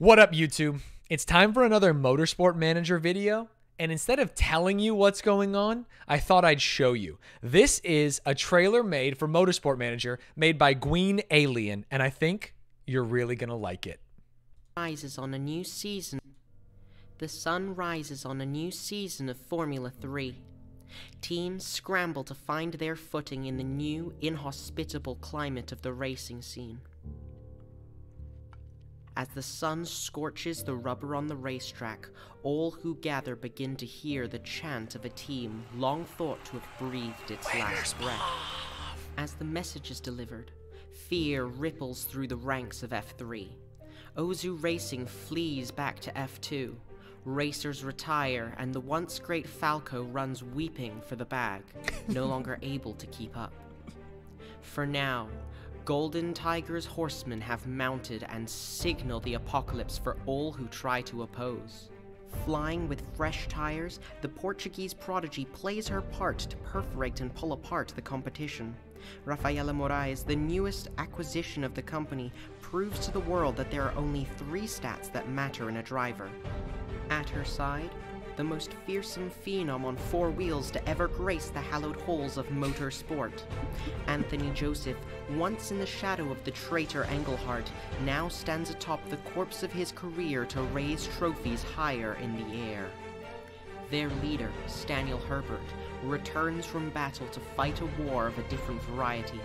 What up, YouTube? It's time for another Motorsport Manager video. And instead of telling you what's going on, I thought I'd show you. This is a trailer made for Motorsport Manager made by Gween Alien, and I think you're really to like it. rises on a new season. The sun rises on a new season of Formula 3. Teams scramble to find their footing in the new, inhospitable climate of the racing scene. As the sun scorches the rubber on the racetrack, all who gather begin to hear the chant of a team long thought to have breathed its last breath. As the message is delivered, fear ripples through the ranks of F3. Ozu Racing flees back to F2. Racers retire, and the once great Falco runs weeping for the bag, no longer able to keep up. For now, Golden Tiger's horsemen have mounted and signal the apocalypse for all who try to oppose. Flying with fresh tires, the Portuguese prodigy plays her part to perforate and pull apart the competition. Rafaela Moraes, the newest acquisition of the company, proves to the world that there are only three stats that matter in a driver. At her side, the most fearsome phenom on four wheels to ever grace the hallowed halls of motorsport. Anthony Joseph, once in the shadow of the traitor Engelhart, now stands atop the corpse of his career to raise trophies higher in the air. Their leader, Staniel Herbert, returns from battle to fight a war of a different variety.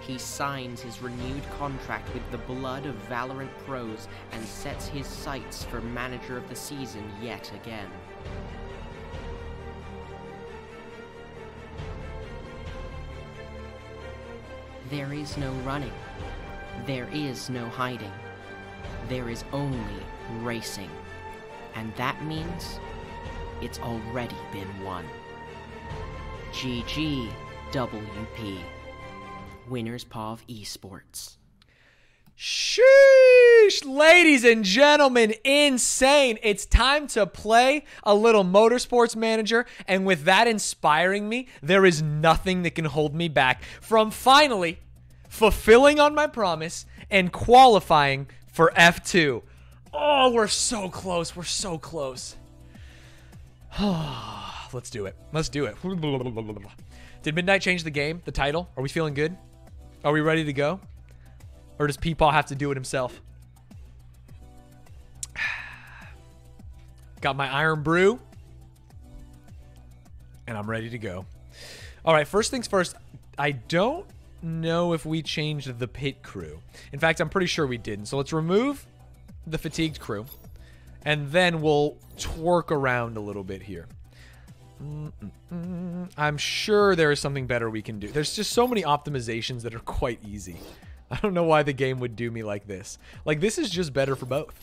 He signs his renewed contract with the blood of Valorant pros and sets his sights for manager of the season yet again. There is no running. There is no hiding. There is only racing. And that means it's already been won. GGWP. Winners POV Esports. Sheesh! Ladies and gentlemen, insane. It's time to play a little Motorsports Manager. And with that inspiring me, there is nothing that can hold me back from finally fulfilling on my promise and qualifying for F2. Oh, we're so close. We're so close. Let's do it. Let's do it. Did Midnight change the game, the title? Are we feeling good? Are we ready to go? Or does Peepaw have to do it himself? Got my Irn-Bru. And I'm ready to go. All right, first things first. I don't know if we changed the pit crew. In fact, I'm pretty sure we didn't. So let's remove the fatigued crew. And then we'll twerk around a little bit here. Mm-mm-mm. I'm sure there is something better we can do. There's just so many optimizations that are quite easy. I don't know why the game would do me like this. Like, this is just better for both.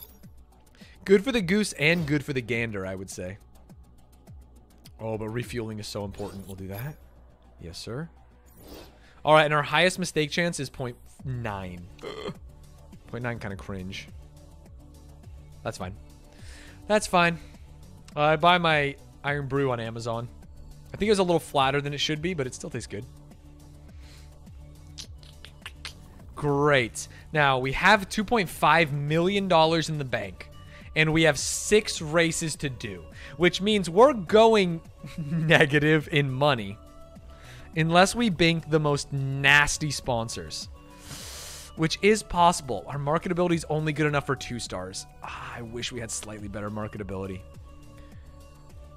Good for the goose and good for the gander, I would say. Oh, but refueling is so important. We'll do that. Yes, sir. All right, and our highest mistake chance is 0.9. 0.9 kind of cringe. That's fine. That's fine. Uh, I buy my Irn-Bru on Amazon. I think it was a little flatter than it should be, but it still tastes good. Great. Now, we have $2.5 million in the bank, and we have six races to do, which means we're going negative in money unless we bank the most nasty sponsors, which is possible. Our marketability is only good enough for two stars. Ah, I wish we had slightly better marketability.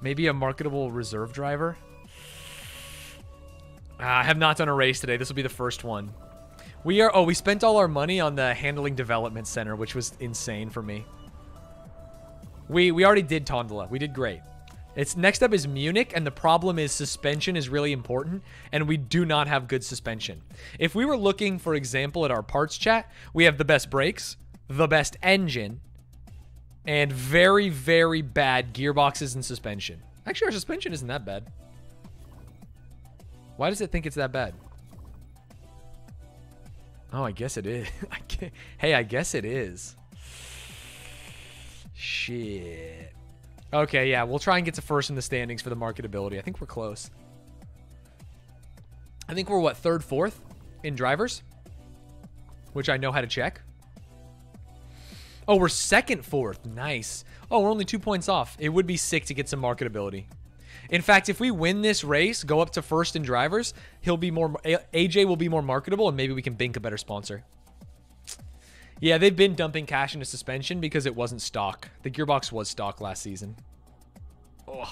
Maybe a marketable reserve driver. Ah, I have not done a race today. This will be the first one. We are. Oh, we spent all our money on the handling development center, which was insane for me. We we already did Tondela. We did great. It's next up is Munich, and the problem is suspension is really important, and we do not have good suspension. If we were looking, for example, at our parts chat, we have the best brakes, the best engine, and very, very bad gearboxes and suspension. Actually, our suspension isn't that bad. Why does it think it's that bad? Oh, I guess it is. Hey, I guess it is. Shit. Okay, yeah, we'll try and get to first in the standings for the marketability. I think we're close. I think we're what, third, fourth in drivers? Which I know how to check. Oh, we're second fourth. Nice. Oh, we're only two points off. It would be sick to get some marketability. In fact, if we win this race, go up to first in drivers, he'll be more AJ will be more marketable and maybe we can bank a better sponsor. Yeah, they've been dumping cash into suspension because it wasn't stock. The gearbox was stock last season. Ugh.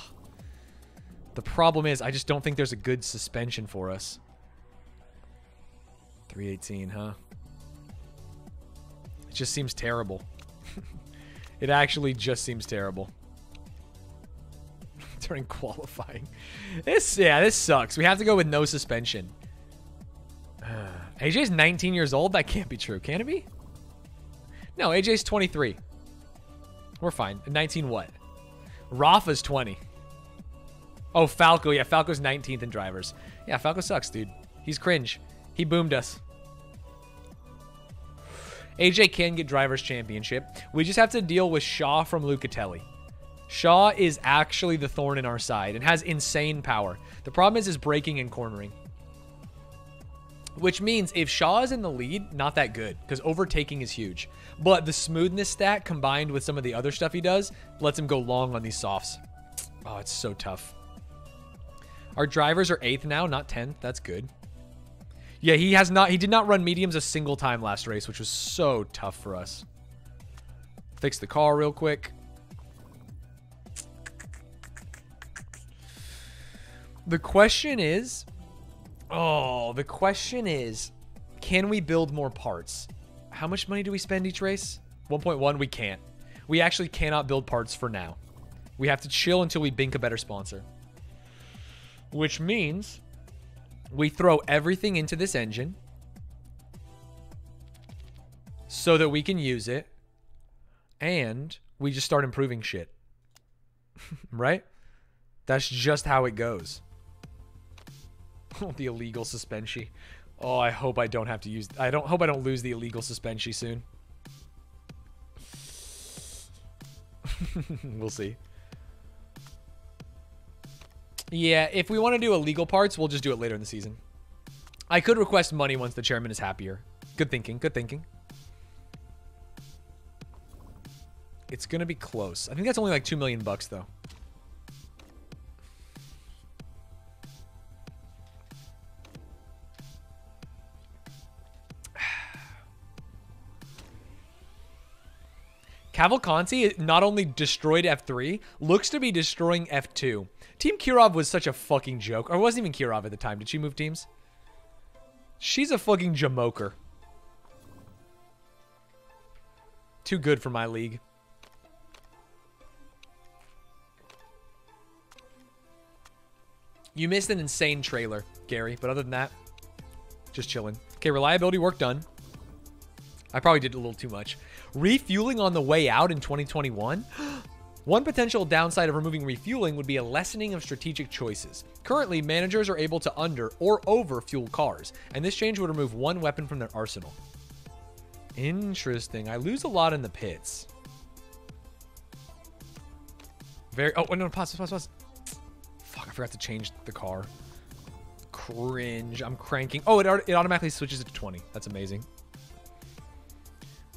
The problem is I just don't think there's a good suspension for us. 318, huh? It just seems terrible. it actually just seems terrible. During qualifying. This, yeah, this sucks. We have to go with no suspension. Uh, AJ's 19 years old? That can't be true. Can it be? No, AJ's 23. We're fine. 19 what? Rafa's 20. Oh, Falco. Yeah, Falco's 19th in drivers. Yeah, Falco sucks, dude. He's cringe. He boomed us. AJ can get Drivers' Championship. We just have to deal with Shaw from Lucatelli. Shaw is actually the thorn in our side and has insane power. The problem is his braking and cornering. Which means if Shaw is in the lead, not that good because overtaking is huge. But the smoothness stat combined with some of the other stuff he does lets him go long on these softs. Oh, it's so tough. Our drivers are 8th now, not 10th. That's good. Yeah, he has not. He did not run mediums a single time last race, which was so tough for us. Fix the car real quick. The question is, oh, the question is, can we build more parts? How much money do we spend each race? 1.1, we can't. We actually cannot build parts for now. We have to chill until we bink a better sponsor. Which means we throw everything into this engine so that we can use it and we just start improving shit. right? That's just how it goes. the illegal suspension. Oh, I hope I don't have to use I don't hope I don't lose the illegal suspension soon. we'll see. Yeah, if we want to do illegal parts, we'll just do it later in the season. I could request money once the chairman is happier. Good thinking, good thinking. It's to be close. I think that's only like 2 million bucks though. Cavalcanti not only destroyed F3, looks to be destroying F2. Team Kirov was such a fucking joke. Or wasn't even Kirov at the time. Did she move teams? She's a fucking jamoker. Too good for my league. You missed an insane trailer, Gary. But other than that, just chilling. Okay, reliability work done. I probably did a little too much. Refueling on the way out in 2021? One potential downside of removing refueling would be a lessening of strategic choices. Currently, managers are able to under or over fuel cars, and this change would remove one weapon from their arsenal. Interesting. I lose a lot in the pits. Very. Oh, no, pause, pause, pause. Fuck, I forgot to change the car. Cringe. I'm cranking. Oh, it, it automatically switches it to 20. That's amazing.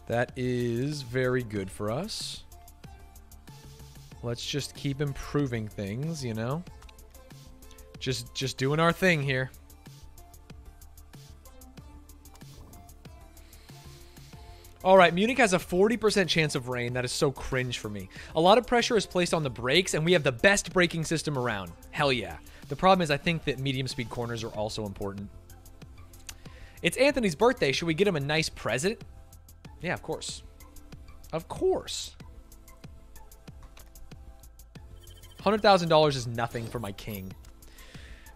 That is very good for us. Let's just keep improving things, you know? Just just doing our thing here. All right, Munich has a 40% chance of rain. That is so cringe for me. A lot of pressure is placed on the brakes, and we have the best braking system around. Hell yeah. The problem is I think that medium speed corners are also important. It's Anthony's birthday. Should we get him a nice present? Yeah, of course. Of course. $100,000 is nothing for my king.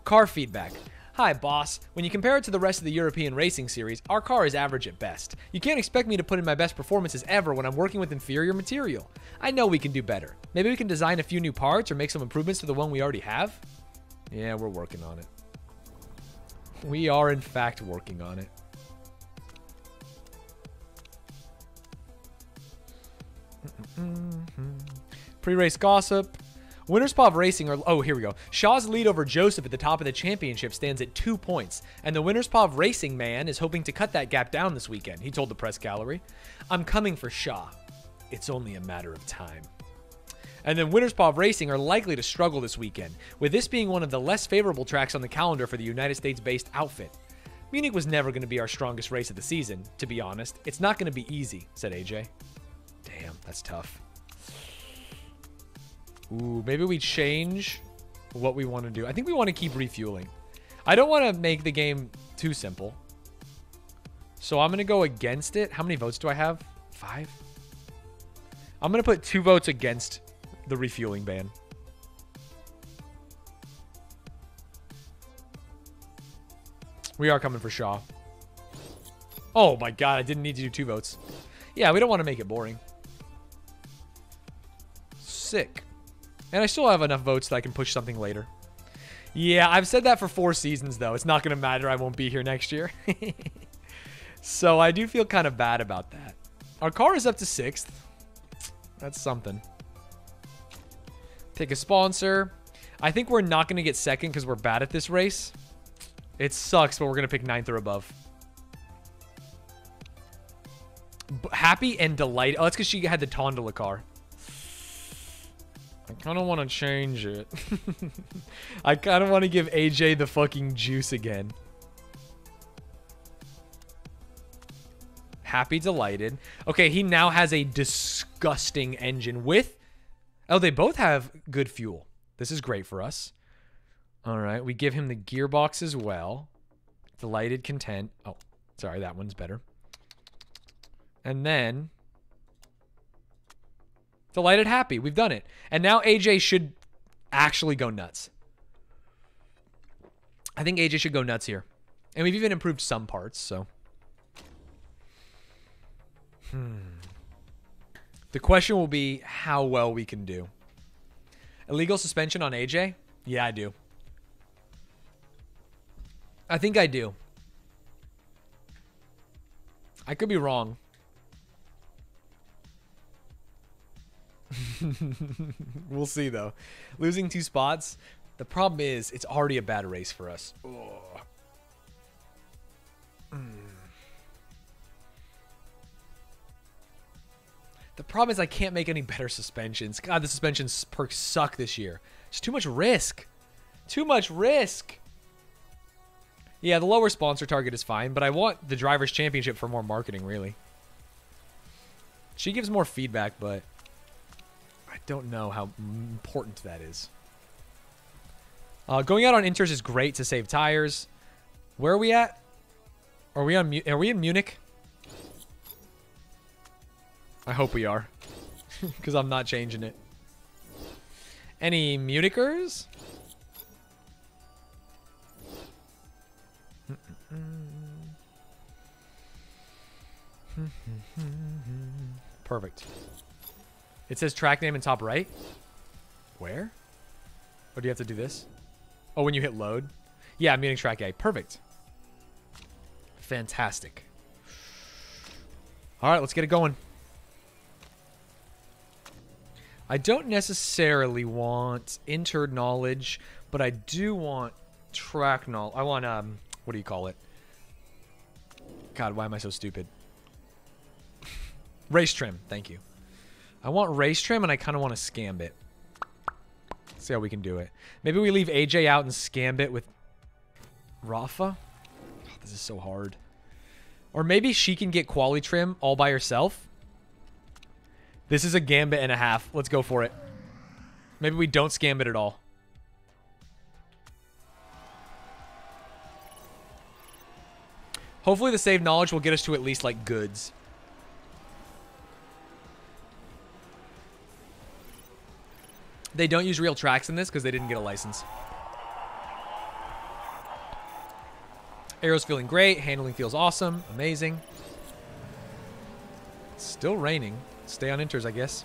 Car feedback. Hi, boss. When you compare it to the rest of the European racing series, our car is average at best. You can't expect me to put in my best performances ever when I'm working with inferior material. I know we can do better. Maybe we can design a few new parts or make some improvements to the one we already have? Yeah, we're working on it. We are, in fact, working on it. Mm-hmm. Pre-race gossip. WinnersPOV Racing are oh here we go. Shaw's lead over Joseph at the top of the championship stands at two points, and the WinnersPOV Racing man is hoping to cut that gap down this weekend. He told the press gallery, "I'm coming for Shaw." it's only a matter of time. And then WinnersPOV Racing are likely to struggle this weekend, with this being one of the less favorable tracks on the calendar for the United States based outfit. Munich was never going to be our strongest race of the season, to be honest. It's not going to be easy, said AJ. Damn, that's tough. Ooh, maybe we change what we want to do. I think we want to keep refueling. I don't want to make the game too simple. So I'm going to go against it. How many votes do I have? Five? I'm going to put two votes against the refueling ban. We are coming for Shaw. Oh my god, I didn't need to do two votes. Yeah, we don't want to make it boring. Sick. And I still have enough votes that I can push something later. Yeah, I've said that for four seasons, though. It's not going to matter. I won't be here next year. so I do feel kind of bad about that. Our car is up to sixth. That's something. Take a sponsor. I think we're not going to get second because we're bad at this race. It sucks, but we're going to pick ninth or above. B happy and delighted. Oh, that's because she had the Tondela car. I kind of want to change it. I kind of want to give AJ the fucking juice again. Happy delighted. Okay, he now has a disgusting engine with... Oh, they both have good fuel. This is great for us. All right, we give him the gearbox as well. Delighted content. Oh, sorry, that one's better. And then Delighted happy. We've done it. And now AJ should actually go nuts. I think AJ should go nuts here. And we've even improved some parts, so. Hmm. The question will be how well we can do. Illegal suspension on AJ? Yeah, I do. I think I do. I could be wrong. we'll see though. Losing two spots. The problem is it's already a bad race for us. Mm. The problem is I can't make any better suspensions. God, the suspension perks suck this year. It's too much risk. Too much risk. Yeah, the lower sponsor target is fine, but I want the Drivers' Championship for more marketing, really. She gives more feedback, but don't know how important that is. Uh, going out on inters is great to save tires. Where are we at? Are we on? Are we in Munich? I hope we are, because I'm not changing it. Any Munichers? Perfect. It says track name in top right. Where? Or do you have to do this? Oh, when you hit load? Yeah, I'm getting track A. Perfect. Fantastic. All right, let's get it going. I don't necessarily want inter knowledge, but I do want track knowledge. I want, um, what do you call it? God, why am I so stupid? Race trim, thank you. I want race trim and I kind of want to scam it. See how we can do it. Maybe we leave AJ out and scam it with Rafa. This is so hard. Or maybe she can get quality trim all by herself. This is a gambit and a half. Let's go for it. Maybe we don't scam it at all. Hopefully the save knowledge will get us to at least like goods. They don't use real tracks in this because they didn't get a license. Arrow's feeling great. Handling feels awesome. Amazing. It's still raining. Stay on inters, I guess.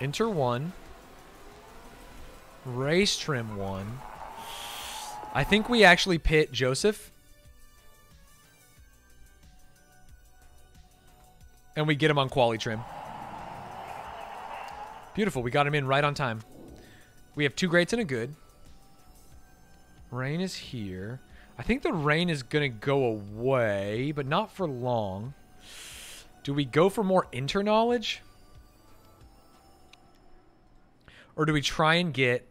Inter 1. Race trim 1. I think we actually pit Joseph And we get him on quality trim. Beautiful. We got him in right on time. We have two greats and a good. Rain is here. I think the rain is going to go away, but not for long. Do we go for more inter knowledge? Or do we try and get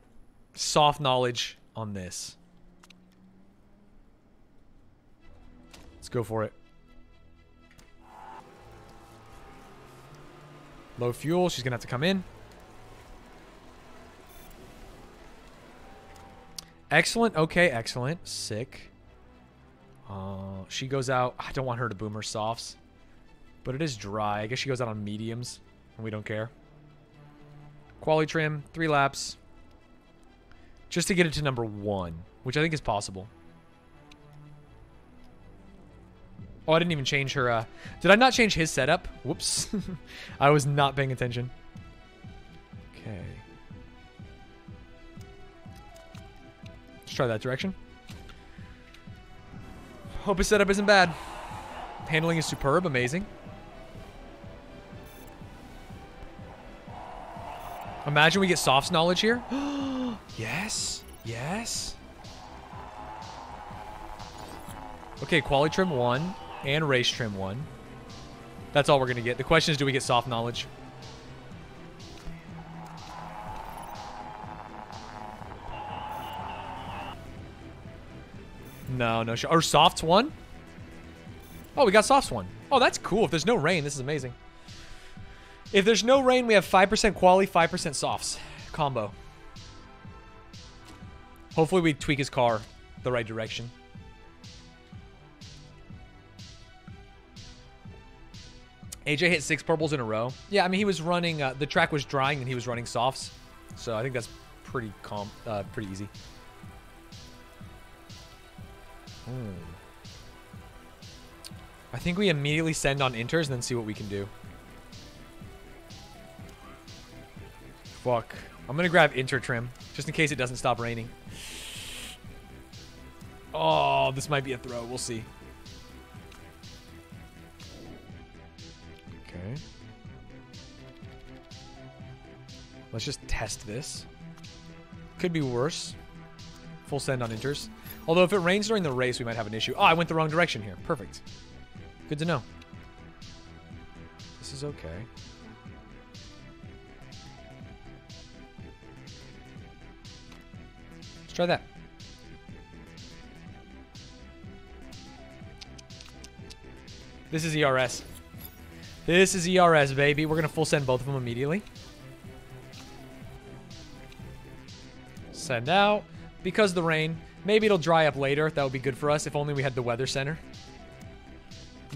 soft knowledge on this? Let's go for it. Low fuel. She's going to have to come in. Excellent. Okay, excellent. Sick. Uh, she goes out. I don't want her to boom her softs. But it is dry. I guess she goes out on mediums. And we don't care. Quality trim. Three laps. Just to get it to number one. Which I think is possible. Oh, I didn't even change her. Uh, did I not change his setup? Whoops. I was not paying attention. Okay. Let's try that direction. Hope his setup isn't bad. Handling is superb, amazing. Imagine we get softs knowledge here. yes, yes. Okay, quality trim one and race trim one. That's all we're gonna get. The question is, do we get soft knowledge? No, no. Or softs one? Oh, we got softs one. Oh, that's cool. If there's no rain, this is amazing. If there's no rain, we have 5% quality, 5% softs. Combo. Hopefully we tweak his car the right direction. AJ hit six purples in a row. Yeah, I mean, he was running, uh, the track was drying and he was running softs. So I think that's pretty calm, uh, pretty easy. Hmm. I think we immediately send on inters and then see what we can do. Fuck. I'm gonna grab inter trim, just in case it doesn't stop raining. Oh, this might be a throw. We'll see. Let's just test this. Could be worse. Full send on inters. Although if it rains during the race, we might have an issue. Oh, I went the wrong direction here. Perfect. Good to know. This is okay. Let's try that. This is ERS. This is ERS, baby. We're going to full send both of them immediately. Send out. Because the rain, maybe it'll dry up later. That would be good for us if only we had the weather center.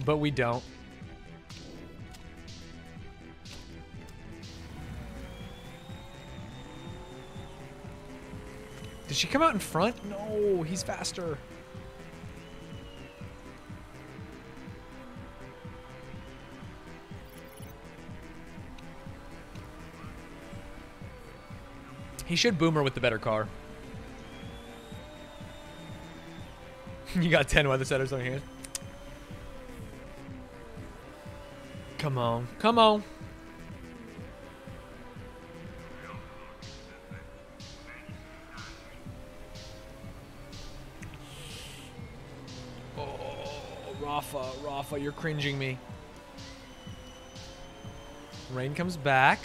But we don't. Did she come out in front? No, he's faster. He should boomer with the better car. you got 10 weather setters on your hands. Come on. Come on. Oh, Rafa, Rafa, you're cringing me. Rain comes back.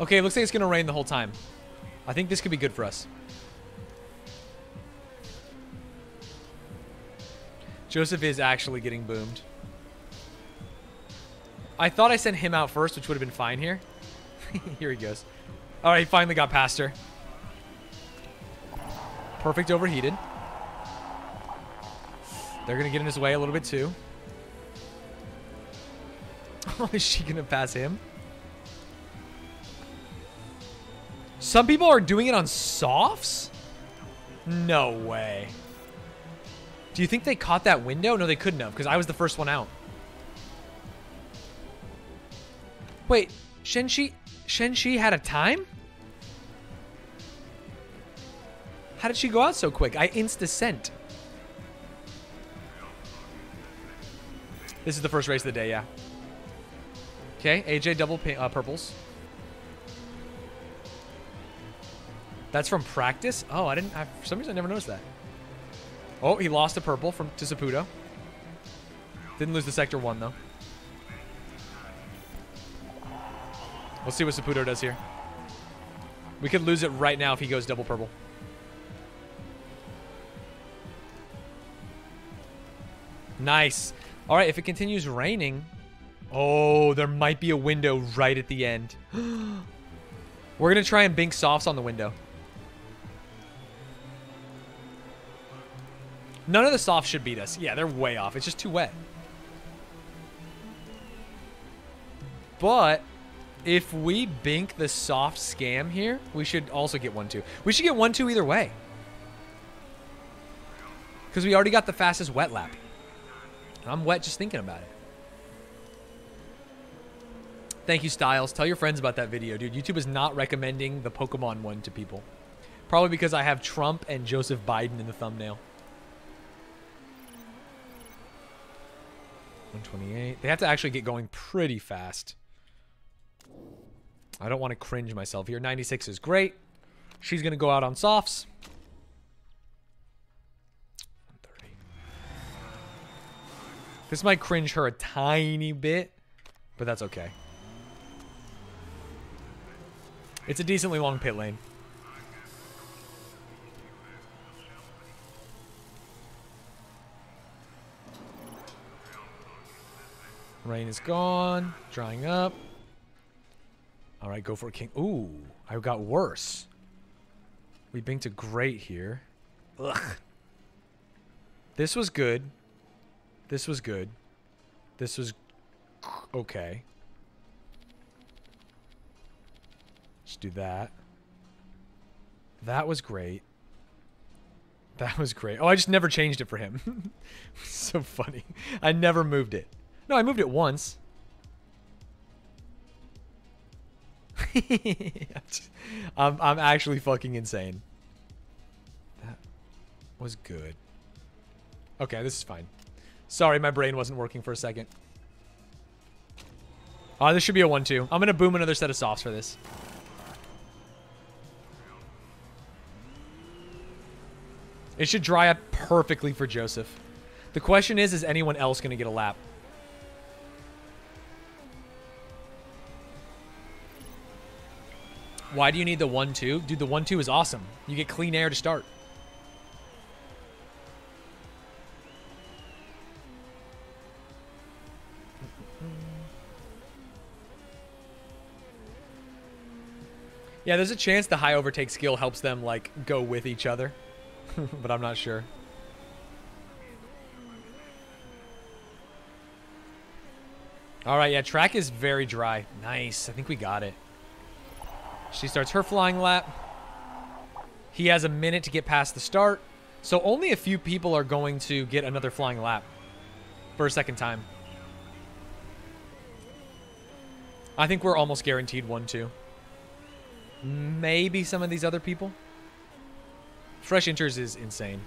Okay, looks like it's going to rain the whole time. I think this could be good for us. Joseph is actually getting boomed. I thought I sent him out first, which would have been fine here. here he goes. All right, he finally got past her. Perfect overheated. They're going to get in his way a little bit too. Oh, is she going to pass him? Some people are doing it on softs? No way. Do you think they caught that window? No, they couldn't have, because I was the first one out. Wait, Shenshi, Shenshi had a time? How did she go out so quick? I insta-sent. This is the first race of the day, yeah. Okay, AJ double uh, purples. That's from practice? Oh, I didn't... I, for some reason, I never noticed that. Oh, he lost a purple from to Saputo. Didn't lose the sector one, though. Let's see what Saputo does here. We could lose it right now if he goes double purple. Nice. All right, if it continues raining... Oh, there might be a window right at the end. We're going to try and bink softs on the window. None of the softs should beat us. Yeah, they're way off. It's just too wet. But if we bink the soft scam here, we should also get 1-2. We should get 1-2 either way. Because we already got the fastest wet lap. I'm wet just thinking about it. Thank you, Styles. Tell your friends about that video, dude. YouTube is not recommending the Pokemon one to people. Probably because I have Trump and Joseph Biden in the thumbnail. 128. They have to actually get going pretty fast. I don't want to cringe myself here. 96 is great. She's going to go out on softs. 130. This might cringe her a tiny bit, but that's okay. It's a decently long pit lane. Rain is gone. Drying up. All right, go for a king. Ooh, I got worse. We binked a great here. Ugh. This was good. This was good. This was okay. Let's do that. That was great. That was great. Oh, I just never changed it for him. so funny. I never moved it. No, I moved it once. I'm, I'm actually fucking insane. That was good. Okay, this is fine. Sorry, my brain wasn't working for a second. Oh, this should be a 1-2. I'm going to boom another set of softs for this. It should dry up perfectly for Joseph. The question is, is anyone else going to get a lap? Why do you need the 1-2? Dude, the 1-2 is awesome. You get clean air to start. Yeah, there's a chance the high overtake skill helps them, like, go with each other. but I'm not sure. All right, yeah, track is very dry. Nice. I think we got it. She starts her flying lap. He has a minute to get past the start. So only a few people are going to get another flying lap for a second time. I think we're almost guaranteed one, too. Maybe some of these other people. Fresh inters is insane.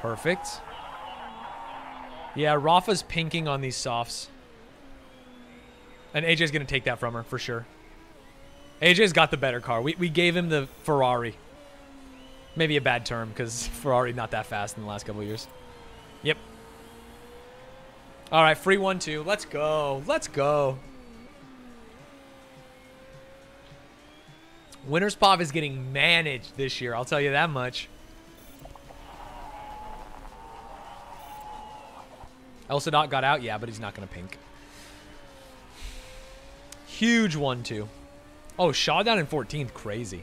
Perfect. Yeah, Rafa's pinking on these softs. And AJ's going to take that from her, for sure. AJ's got the better car. We, we gave him the Ferrari. Maybe a bad term, because Ferrari not that fast in the last couple years. Yep. All right, free one, two. Let's go. Let's go. Winner's Pop is getting managed this year. I'll tell you that much. El Sadat got out, yeah, but he's not going to pink. Huge one, two. Oh, Shaw down in 14th. Crazy.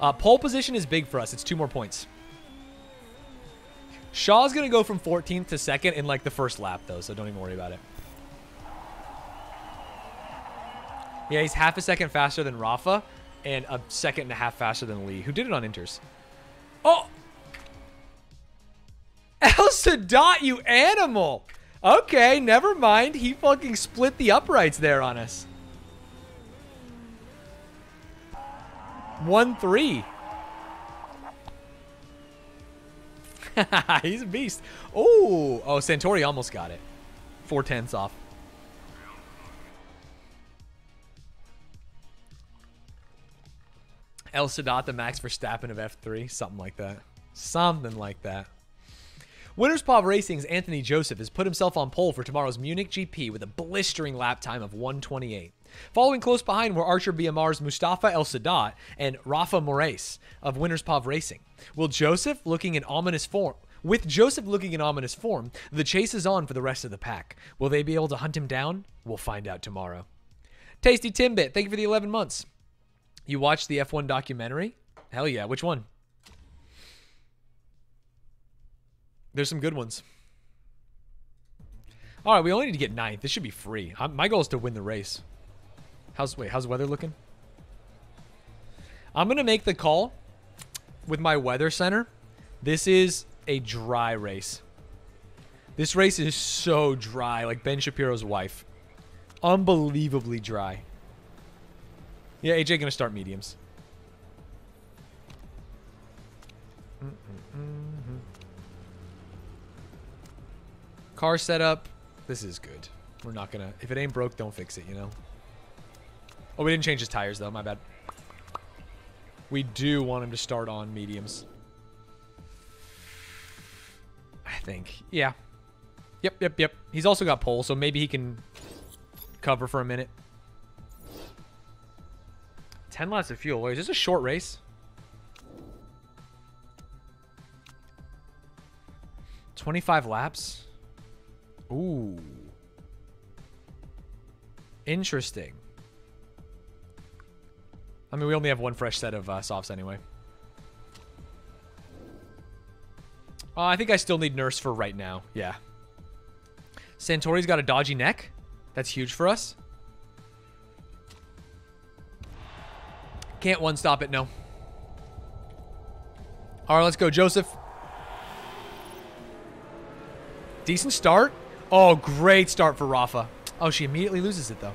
Uh, pole position is big for us. It's two more points. Shaw's going to go from 14th to 2nd in, like, the first lap, though, so don't even worry about it. Yeah, he's half a second faster than Rafa and a second and a half faster than Lee, who did it on inters. Oh! El Sadat, you animal! Okay, never mind. He fucking split the uprights there on us. 1-3. He's a beast. Oh, oh, Santori almost got it. Four tenths off. El Sadat, the Max Verstappen of F3, something like that. Something like that. WinnersPOV Racing's Anthony Joseph has put himself on pole for tomorrow's Munich GP with a blistering lap time of 128. Following close behind were Archer BMR's Mustafa El Sadat and Rafa Moraes of WinnersPOV Racing. Will Joseph looking in ominous form? With Joseph looking in ominous form, the chase is on for the rest of the pack. Will they be able to hunt him down? We'll find out tomorrow. Tasty Timbit, thank you for the 11 months. You watched the F1 documentary? Hell yeah. Which one? There's some good ones. All right, we only need to get ninth. This should be free. I'm, my goal is to win the race. How's wait? How's the weather looking? I'm gonna make the call with my weather center. This is a dry race. This race is so dry, like Ben Shapiro's wife. Unbelievably dry. Yeah, AJ gonna start mediums. Car setup. This is good. We're not gonna... If it ain't broke, don't fix it, you know? Oh, we didn't change his tires, though. My bad. We do want him to start on mediums. I think. Yeah. Yep, yep, yep. He's also got pole, so maybe he can cover for a minute. 10 laps of fuel. Wait, is this a short race? 25 laps? Ooh. Interesting. I mean, we only have one fresh set of uh, softs anyway. Uh, I think I still need Nurse for right now. Yeah. Santori's got a dodgy neck. That's huge for us. Can't one-stop it, no. All right, let's go, Joseph. Decent start. Oh, great start for Rafa. Oh, she immediately loses it, though.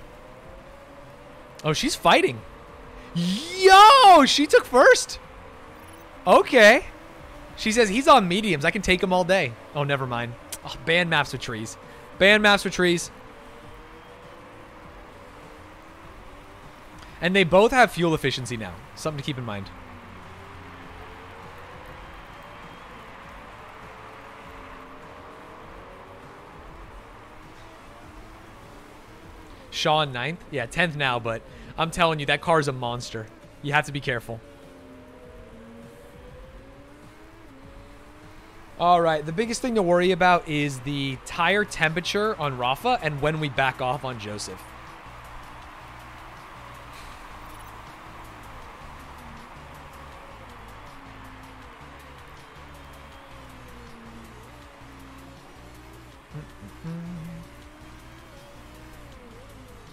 Oh, she's fighting. Yo, she took first. Okay. She says, he's on mediums. I can take him all day. Oh, never mind. Oh, ban maps with trees. Ban maps with trees. And they both have fuel efficiency now. Something to keep in mind. Sean in ninth. Yeah, 10th now, but I'm telling you, that car is a monster. You have to be careful. All right, the biggest thing to worry about is the tire temperature on Rafa and when we back off on Joseph.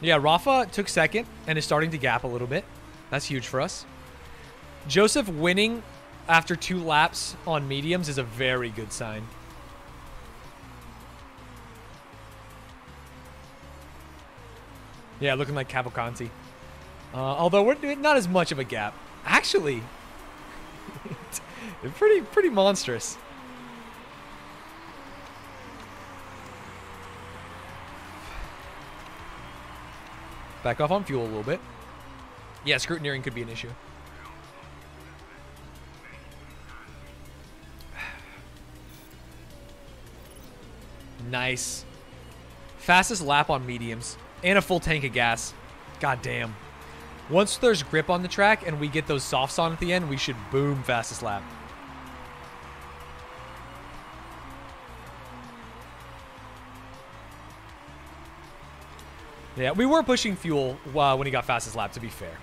Yeah, Rafa took second and is starting to gap a little bit. That's huge for us. Joseph winning after two laps on mediums is a very good sign. Yeah, looking like Cavalcanti. Uh, although we're not as much of a gap. Actually, pretty pretty monstrous. Back off on fuel a little bit. Yeah, scrutineering could be an issue. nice. Fastest lap on mediums. And a full tank of gas. God damn. Once there's grip on the track and we get those softs on at the end, we should boom fastest lap. Yeah, we were pushing fuel uh, when he got fastest lap, to be fair.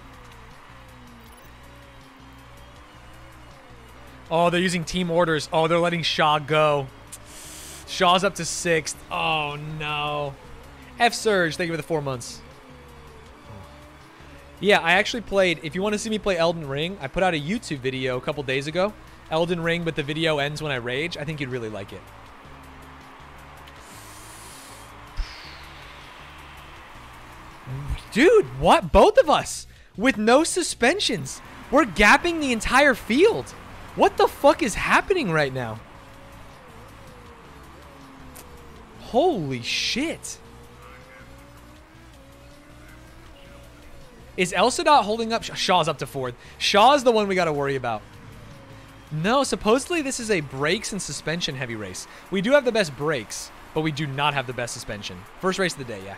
Oh, they're using team orders. Oh, they're letting Shaw go. Shaw's up to sixth. Oh, no. F Surge, thank you for the four months. Yeah, I actually played, if you want to see me play Elden Ring, I put out a YouTube video a couple days ago. Elden Ring, but the video ends when I rage. I think you'd really like it. Dude, what? Both of us with no suspensions. We're gapping the entire field. What the fuck is happening right now? Holy shit. Is Elsa not holding up? Shaw's up to fourth. Shaw's the one we got to worry about. No, supposedly this is a brakes and suspension heavy race. We do have the best brakes, but we do not have the best suspension. First race of the day, yeah.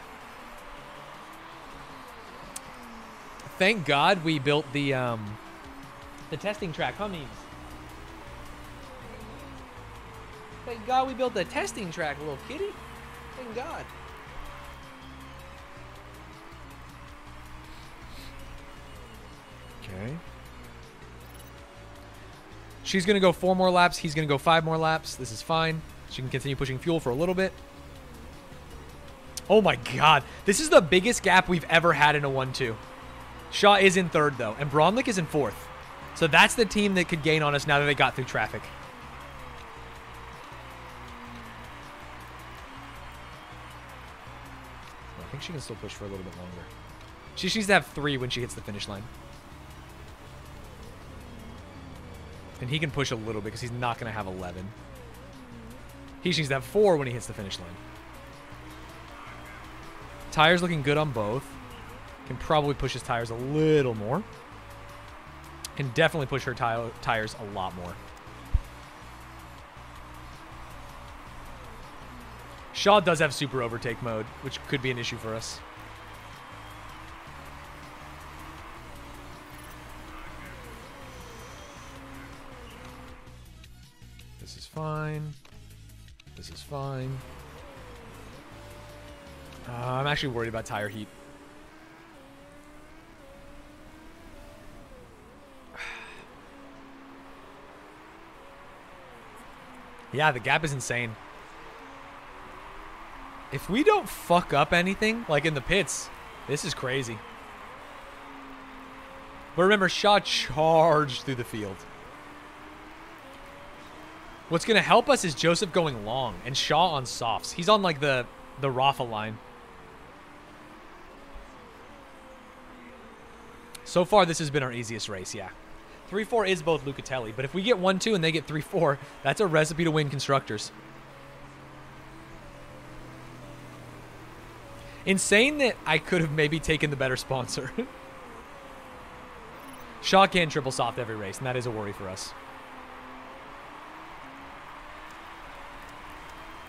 Thank God we built the um, the testing track. Come on, Thank God we built the testing track, little kitty. Thank God. Okay. She's going to go four more laps. He's going to go five more laps. This is fine. She can continue pushing fuel for a little bit. Oh my god. This is the biggest gap we've ever had in a 1-2. Shaw is in third, though, and Bromlick is in fourth. So that's the team that could gain on us now that they got through traffic. I think she can still push for a little bit longer. She needs to have three when she hits the finish line. And he can push a little bit because he's not going to have 11. He needs to have four when he hits the finish line. Tires looking good on both. Can probably push his tires a little more. Can definitely push her tires a lot more. Shaw does have super overtake mode, which could be an issue for us. This is fine. This is fine. Uh, I'm actually worried about tire heat. Yeah, the gap is insane. If we don't fuck up anything, like in the pits, this is crazy. But remember, Shaw charged through the field. What's going to help us is Joseph going long and Shaw on softs. He's on like the, the Rafa line. So far, this has been our easiest race, yeah. 3-4 is both Lucatelli, but if we get 1-2 and they get 3-4, that's a recipe to win Constructors. Insane that I could have maybe taken the better sponsor. Shaw can triple soft every race, and that is a worry for us.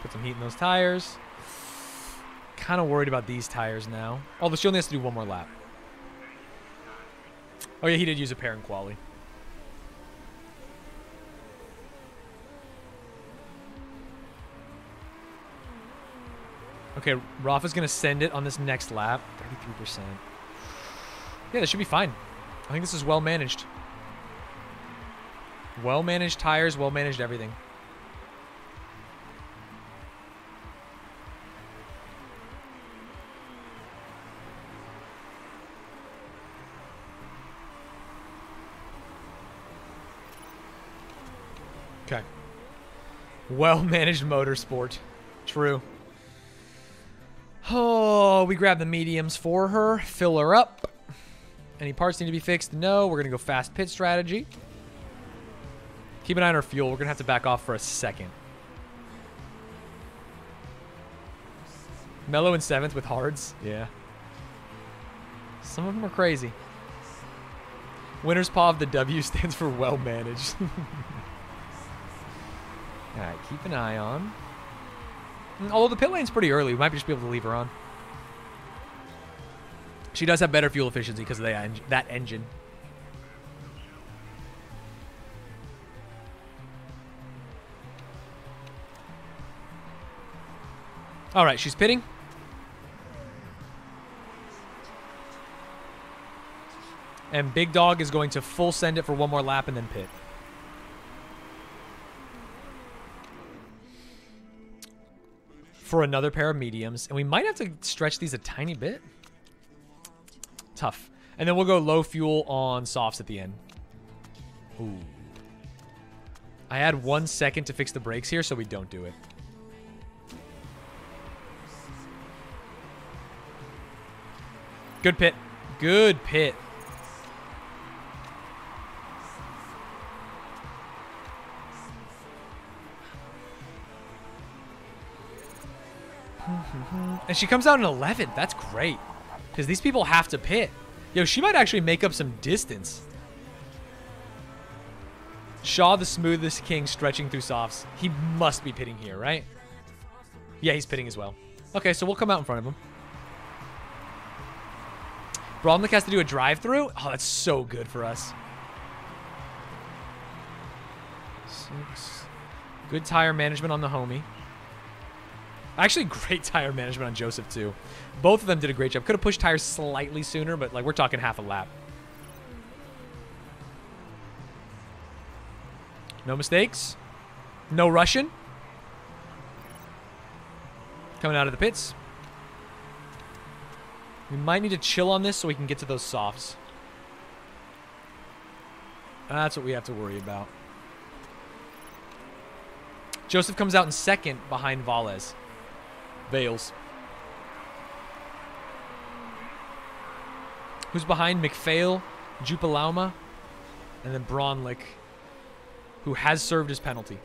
Put some heat in those tires. Kind of worried about these tires now. Although she only has to do one more lap. Oh yeah, he did use a pair in quali. Okay, Rafa's going to send it on this next lap. 33%. Yeah, this should be fine. I think this is well managed. Well managed tires, well managed everything. Okay. Well managed motorsport. True. Oh, we grab the mediums for her. Fill her up. Any parts need to be fixed? No. We're going to go fast pit strategy. Keep an eye on our fuel. We're going to have to back off for a second. Mellow in seventh with hards. Yeah. Some of them are crazy. WinnersPOV of the W stands for well managed. Alright, keep an eye on. Mm, although the pit lane's pretty early, we might just be able to leave her on. She does have better fuel efficiency because of the that engine. All right, she's pitting. And Big Dog is going to full send it for one more lap and then pit. For another pair of mediums. And we might have to stretch these a tiny bit. Tough. And then we'll go low fuel on softs at the end. Ooh. I had one second to fix the brakes here, so we don't do it. Good pit. Good pit. Mm-hmm. and she comes out in 11. That's great. Because these people have to pit. Yo, she might actually make up some distance. Shaw, the smoothest king, stretching through softs. He must be pitting here, right? Yeah, he's pitting as well. Okay, so we'll come out in front of him. Bromlick has to do a drive-through? Oh, that's so good for us. Six. Good tire management on the homie. Actually, great tire management on Joseph, too. Both of them did a great job. Could have pushed tires slightly sooner, but, like, we're talking half a lap. No mistakes. No Russian. Coming out of the pits. We might need to chill on this so we can get to those softs. That's what we have to worry about. Joseph comes out in second behind Vales. Vales. Who's behind McPhail, Jupalauma, and then Braunlick, who has served his penalty.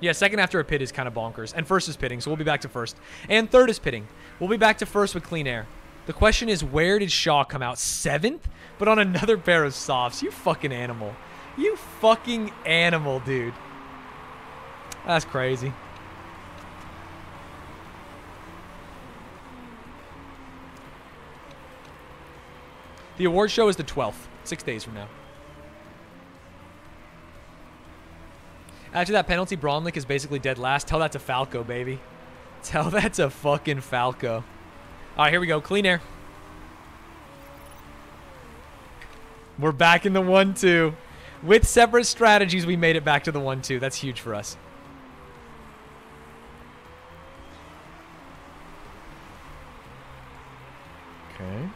Yeah, second after a pit is kind of bonkers. And first is pitting, so we'll be back to first. And third is pitting. We'll be back to first with clean air. The question is, where did Shaw come out? Seventh? But on another pair of softs. You fucking animal. You fucking animal, dude. That's crazy. The award show is the 12th, six days from now. After that penalty, Braunlick is basically dead last. Tell that to Falco, baby. Tell that to fucking Falco. All right, here we go. Clean air. We're back in the 1-2. With separate strategies, we made it back to the 1-2. That's huge for us. Okay.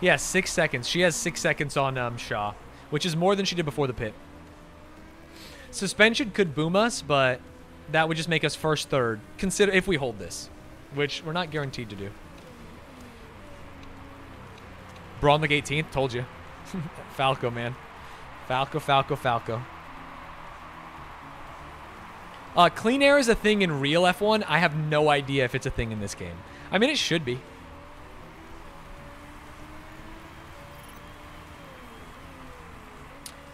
Yeah, six seconds. She has six seconds on um, Shaw, which is more than she did before the pit. Suspension could boom us, but that would just make us first, third. Consider if we hold this, which we're not guaranteed to do. The 18th, told you. Falco, man. Falco, Falco, Falco. Uh, clean air is a thing in real F1. I have no idea if it's a thing in this game. I mean, it should be.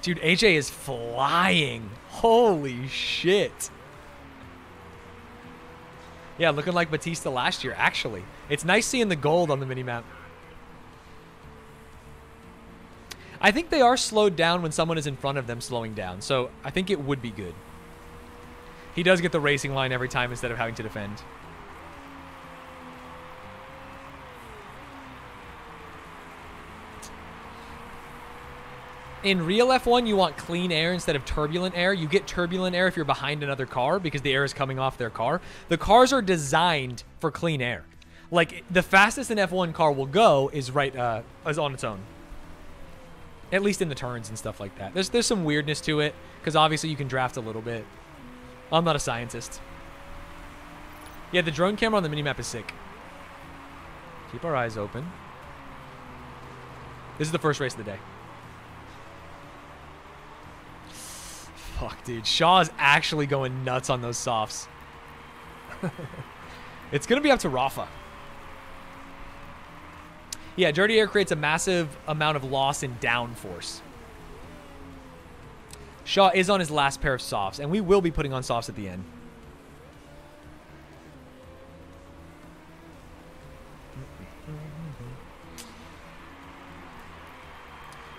Dude, AJ is flying. Holy shit. Yeah, looking like Batista last year, actually. It's nice seeing the gold on the minimap. I think they are slowed down when someone is in front of them slowing down, so I think it would be good. He does get the racing line every time instead of having to defend. In real F1, you want clean air instead of turbulent air. You get turbulent air if you're behind another car because the air is coming off their car. The cars are designed for clean air. Like the fastest an F1 car will go is right uh, is on its own. At least in the turns and stuff like that. There's there's some weirdness to it because obviously you can draft a little bit. I'm not a scientist. Yeah, the drone camera on the minimap is sick. Keep our eyes open. This is the first race of the day. Fuck, dude. Shaw is actually going nuts on those softs. it's going to be up to Rafa. Yeah, dirty air creates a massive amount of loss in downforce. Shaw is on his last pair of softs, and we will be putting on softs at the end.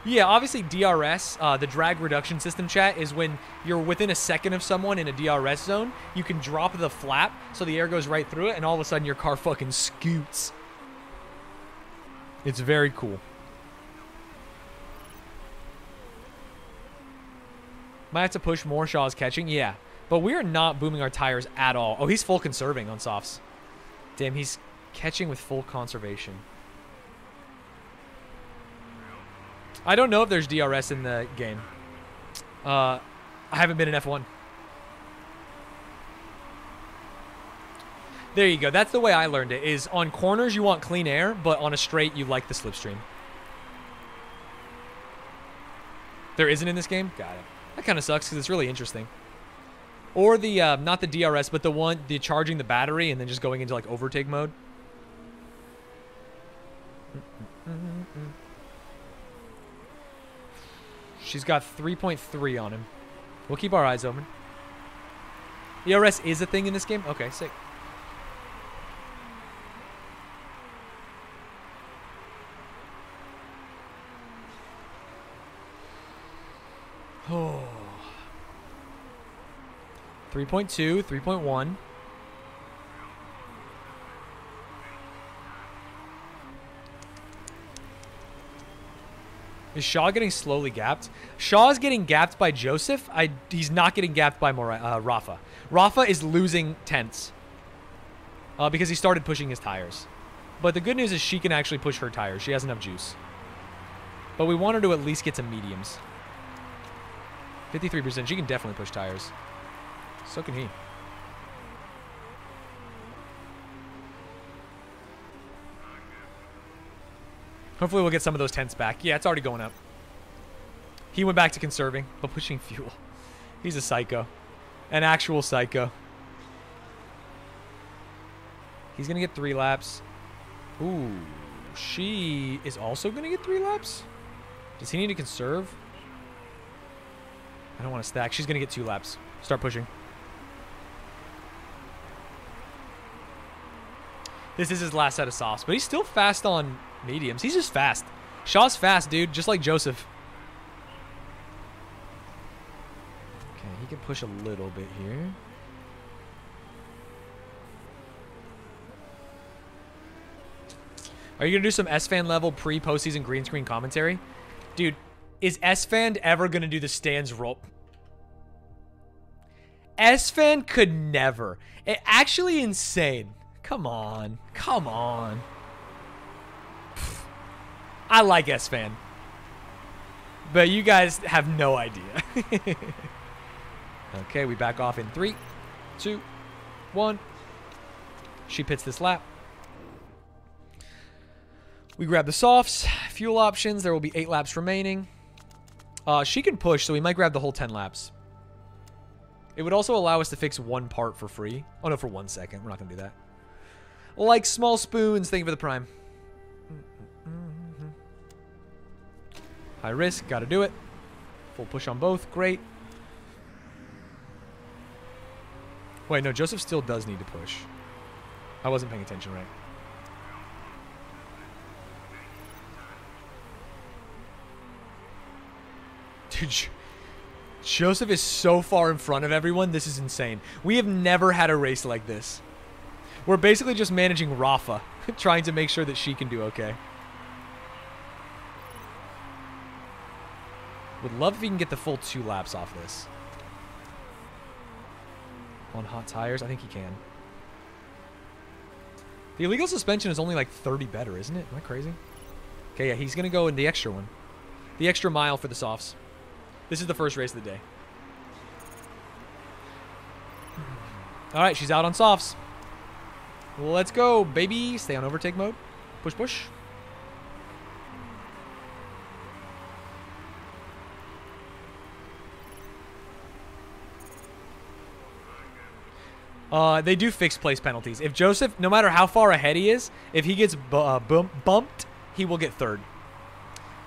Yeah, obviously DRS, uh, the drag reduction system chat, is when you're within a second of someone in a DRS zone, you can drop the flap so the air goes right through it, and all of a sudden your car fucking scoots. It's very cool. Might have to push more Shaw's catching. Yeah. But we are not booming our tires at all. Oh, he's full conserving on softs. Damn, he's catching with full conservation. I don't know if there's DRS in the game. Uh, I haven't been in F1. There you go. That's the way I learned it. Is on corners you want clean air, but on a straight you like the slipstream. There isn't in this game? Got it. That kind of sucks because it's really interesting. Or the, uh, not the DRS, but the one, the charging the battery and then just going into like overtake mode. She's got 3.3 on him. We'll keep our eyes open. ERS is a thing in this game? Okay, sick. Oh. 3.2, 3.1. Is Shaw getting slowly gapped? Shaw's getting gapped by Joseph. I, he's not getting gapped by Mor uh, Rafa. Rafa is losing tenths uh, because he started pushing his tires. But the good news is she can actually push her tires. She has enough juice. But we want her to at least get some mediums. 53%. She can definitely push tires. So can he. Hopefully we'll get some of those tents back. Yeah, it's already going up. He went back to conserving, but pushing fuel. He's a psycho. An actual psycho. He's going to get three laps. Ooh. She is also going to get three laps? Does he need to conserve? I don't want to stack. She's going to get two laps. Start pushing. This is his last set of softs, but he's still fast on mediums. He's just fast. Shaw's fast, dude, just like Joseph. Okay, he can push a little bit here. Are you going to do some S-Fan level pre-postseason green screen commentary? Dude, is S-Fan ever going to do the stands roll? S-Fan could never. It, actually insane. Come on. Come on. I like S-Fan. But you guys have no idea. okay, we back off in three, two, one. She pits this lap. We grab the softs, fuel options. There will be eight laps remaining. Uh, she can push, so we might grab the whole 10 laps. It would also allow us to fix one part for free. Oh, no, for one second. We're not going to do that. Like small spoons. Thank you for the prime. High risk. Got to do it. Full push on both. Great. Wait, no. Joseph still does need to push. I wasn't paying attention right. Dude, Joseph is so far in front of everyone. This is insane. We have never had a race like this. We're basically just managing Rafa, trying to make sure that she can do okay. Would love if he can get the full two laps off this. On hot tires, I think he can. The illegal suspension is only like 30 better, isn't it? Am I crazy? Okay, yeah, he's going to go in the extra one. The extra mile for the softs. This is the first race of the day. All right, she's out on softs. Let's go, baby. Stay on overtake mode. Push, push. Uh, they do fix place penalties. If Joseph, no matter how far ahead he is, if he gets bu uh, bump bumped, he will get third.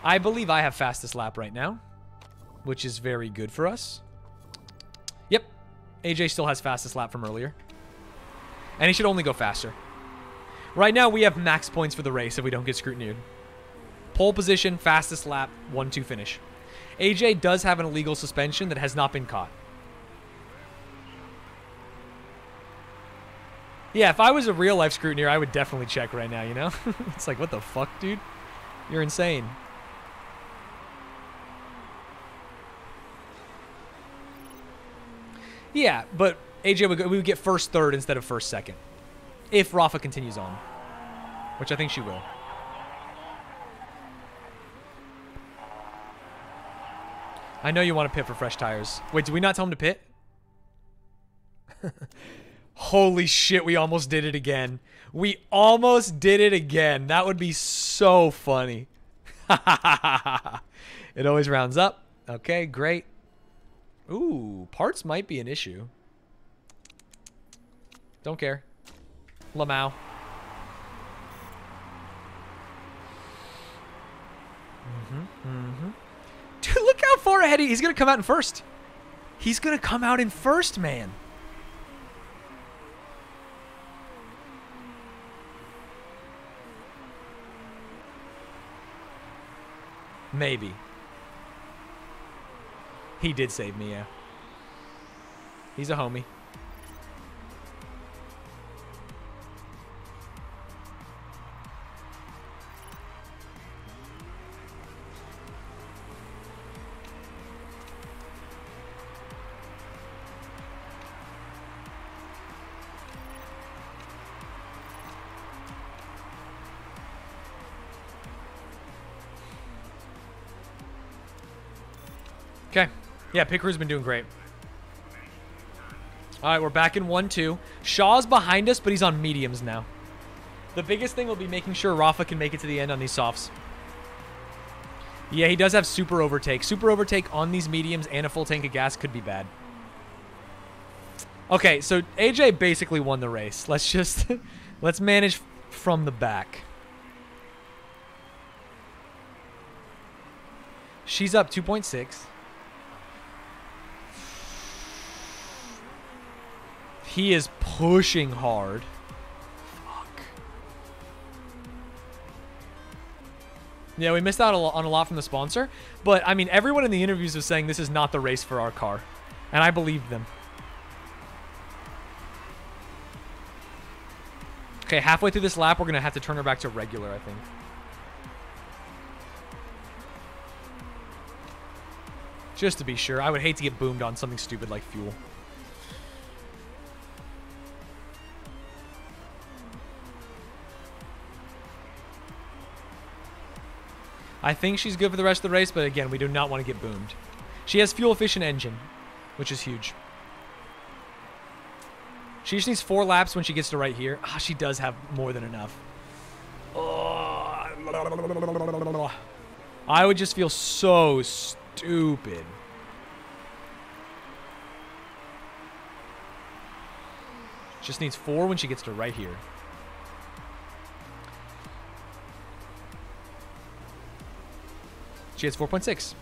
I believe I have fastest lap right now, which is very good for us. Yep. AJ still has fastest lap from earlier. And he should only go faster. Right now, we have max points for the race if we don't get scrutineered. Pole position, fastest lap, 1-2 finish. AJ does have an illegal suspension that has not been caught. Yeah, if I was a real life scrutineer, I would definitely check right now, you know? it's like, what the fuck, dude? You're insane. Yeah, but AJ would, go, we would get first third instead of first second. If Rafa continues on. Which I think she will. I know you want to pit for fresh tires. Wait, did we not tell him to pit? Holy shit, we almost did it again. We almost did it again. That would be so funny. it always rounds up. Okay, great. Ooh, parts might be an issue. Don't care. Lamau. Mm-hmm. Mm-hmm. Dude, look how far ahead he, he's gonna come out in first. He's gonna come out in first, man. Maybe. He did save me, yeah. He's a homie. Yeah, Picker's been doing great. All right, we're back in 1-2. Shaw's behind us, but he's on mediums now. The biggest thing will be making sure Rafa can make it to the end on these softs. Yeah, he does have super overtake. Super overtake on these mediums and a full tank of gas could be bad. Okay, so AJ basically won the race. Let's just let's manage from the back. She's up 2.6. He is pushing hard. Fuck. Yeah, we missed out on a lot from the sponsor. But, I mean, everyone in the interviews was saying this is not the race for our car. And I believed them. Okay, halfway through this lap, we're going to have to turn her back to regular, I think. Just to be sure. I would hate to get boomed on something stupid like fuel. I think she's good for the rest of the race, but again, we do not want to get boomed. She has fuel-efficient engine, which is huge. She just needs four laps when she gets to right here. Ah, she does have more than enough. Oh. I would just feel so stupid. Just needs four when she gets to right here. She has 4.6.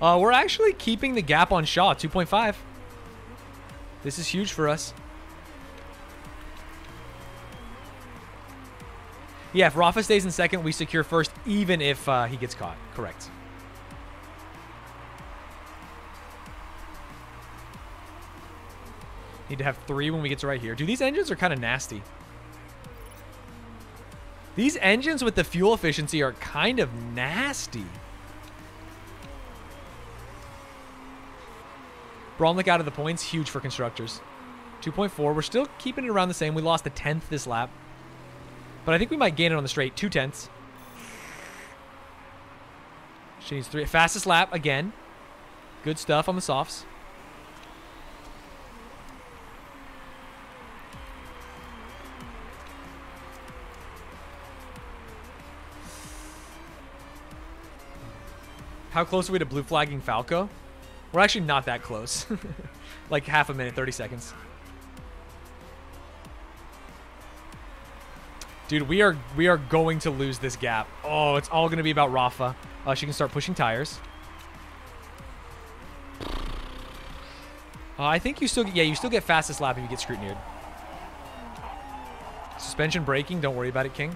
Uh, we're actually keeping the gap on Shaw, 2.5. This is huge for us. Yeah, if Rafa stays in second, we secure first, even if uh, he gets caught. Correct. Need to have three when we get to right here. Dude, these engines are kind of nasty. These engines with the fuel efficiency are kind of nasty. Bromlick out of the points, huge for constructors. 2.4. We're still keeping it around the same. We lost a tenth this lap. But I think we might gain it on the straight. Two tenths. She needs three. Fastest lap again. Good stuff on the softs. How close are we to blue flagging Falco? We're actually not that close. like half a minute, 30 seconds. Dude, we are we are going to lose this gap. Oh, it's all going to be about Rafa. Uh, she can start pushing tires. Uh, I think you still get, yeah, you still get fastest lap if you get scrutineered. Suspension breaking, don't worry about it, King.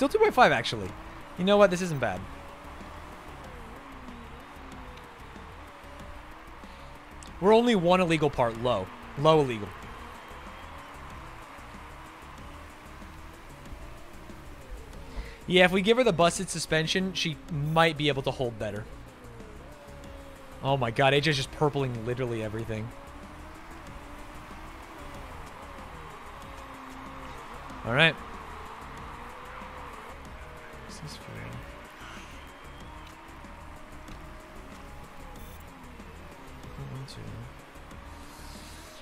Still 2.5, actually. You know what? This isn't bad. We're only one illegal part low. Low illegal. Yeah, if we give her the busted suspension, she might be able to hold better. Oh my god, AJ's just purpling literally everything. Alright.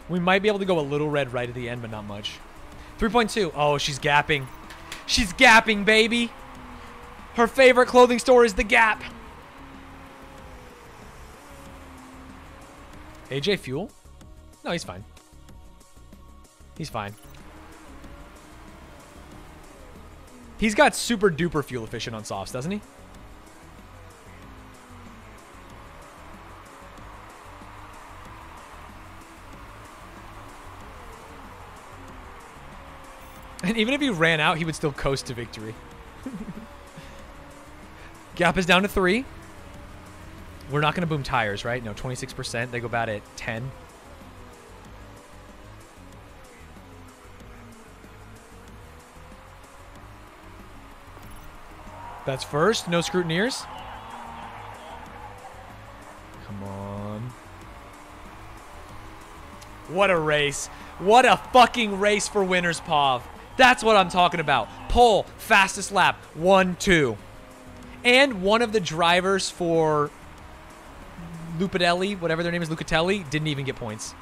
We might be able to go a little red right at the end, but not much. 3.2. Oh, she's gapping. She's gapping, baby. Her favorite clothing store is The Gap. AJ Fuel? No, he's fine. He's fine. He's got super duper fuel efficient on softs, doesn't he? And even if he ran out, he would still coast to victory. Gap is down to three. We're not going to boom tires, right? No, 26%. They go bad at 10. That's first. No scrutineers. Come on. What a race. What a fucking race for WinnersPOV. That's what I'm talking about. Pole, fastest lap, one, two. And one of the drivers for Lupitelli, whatever their name is, Lucatelli, didn't even get points.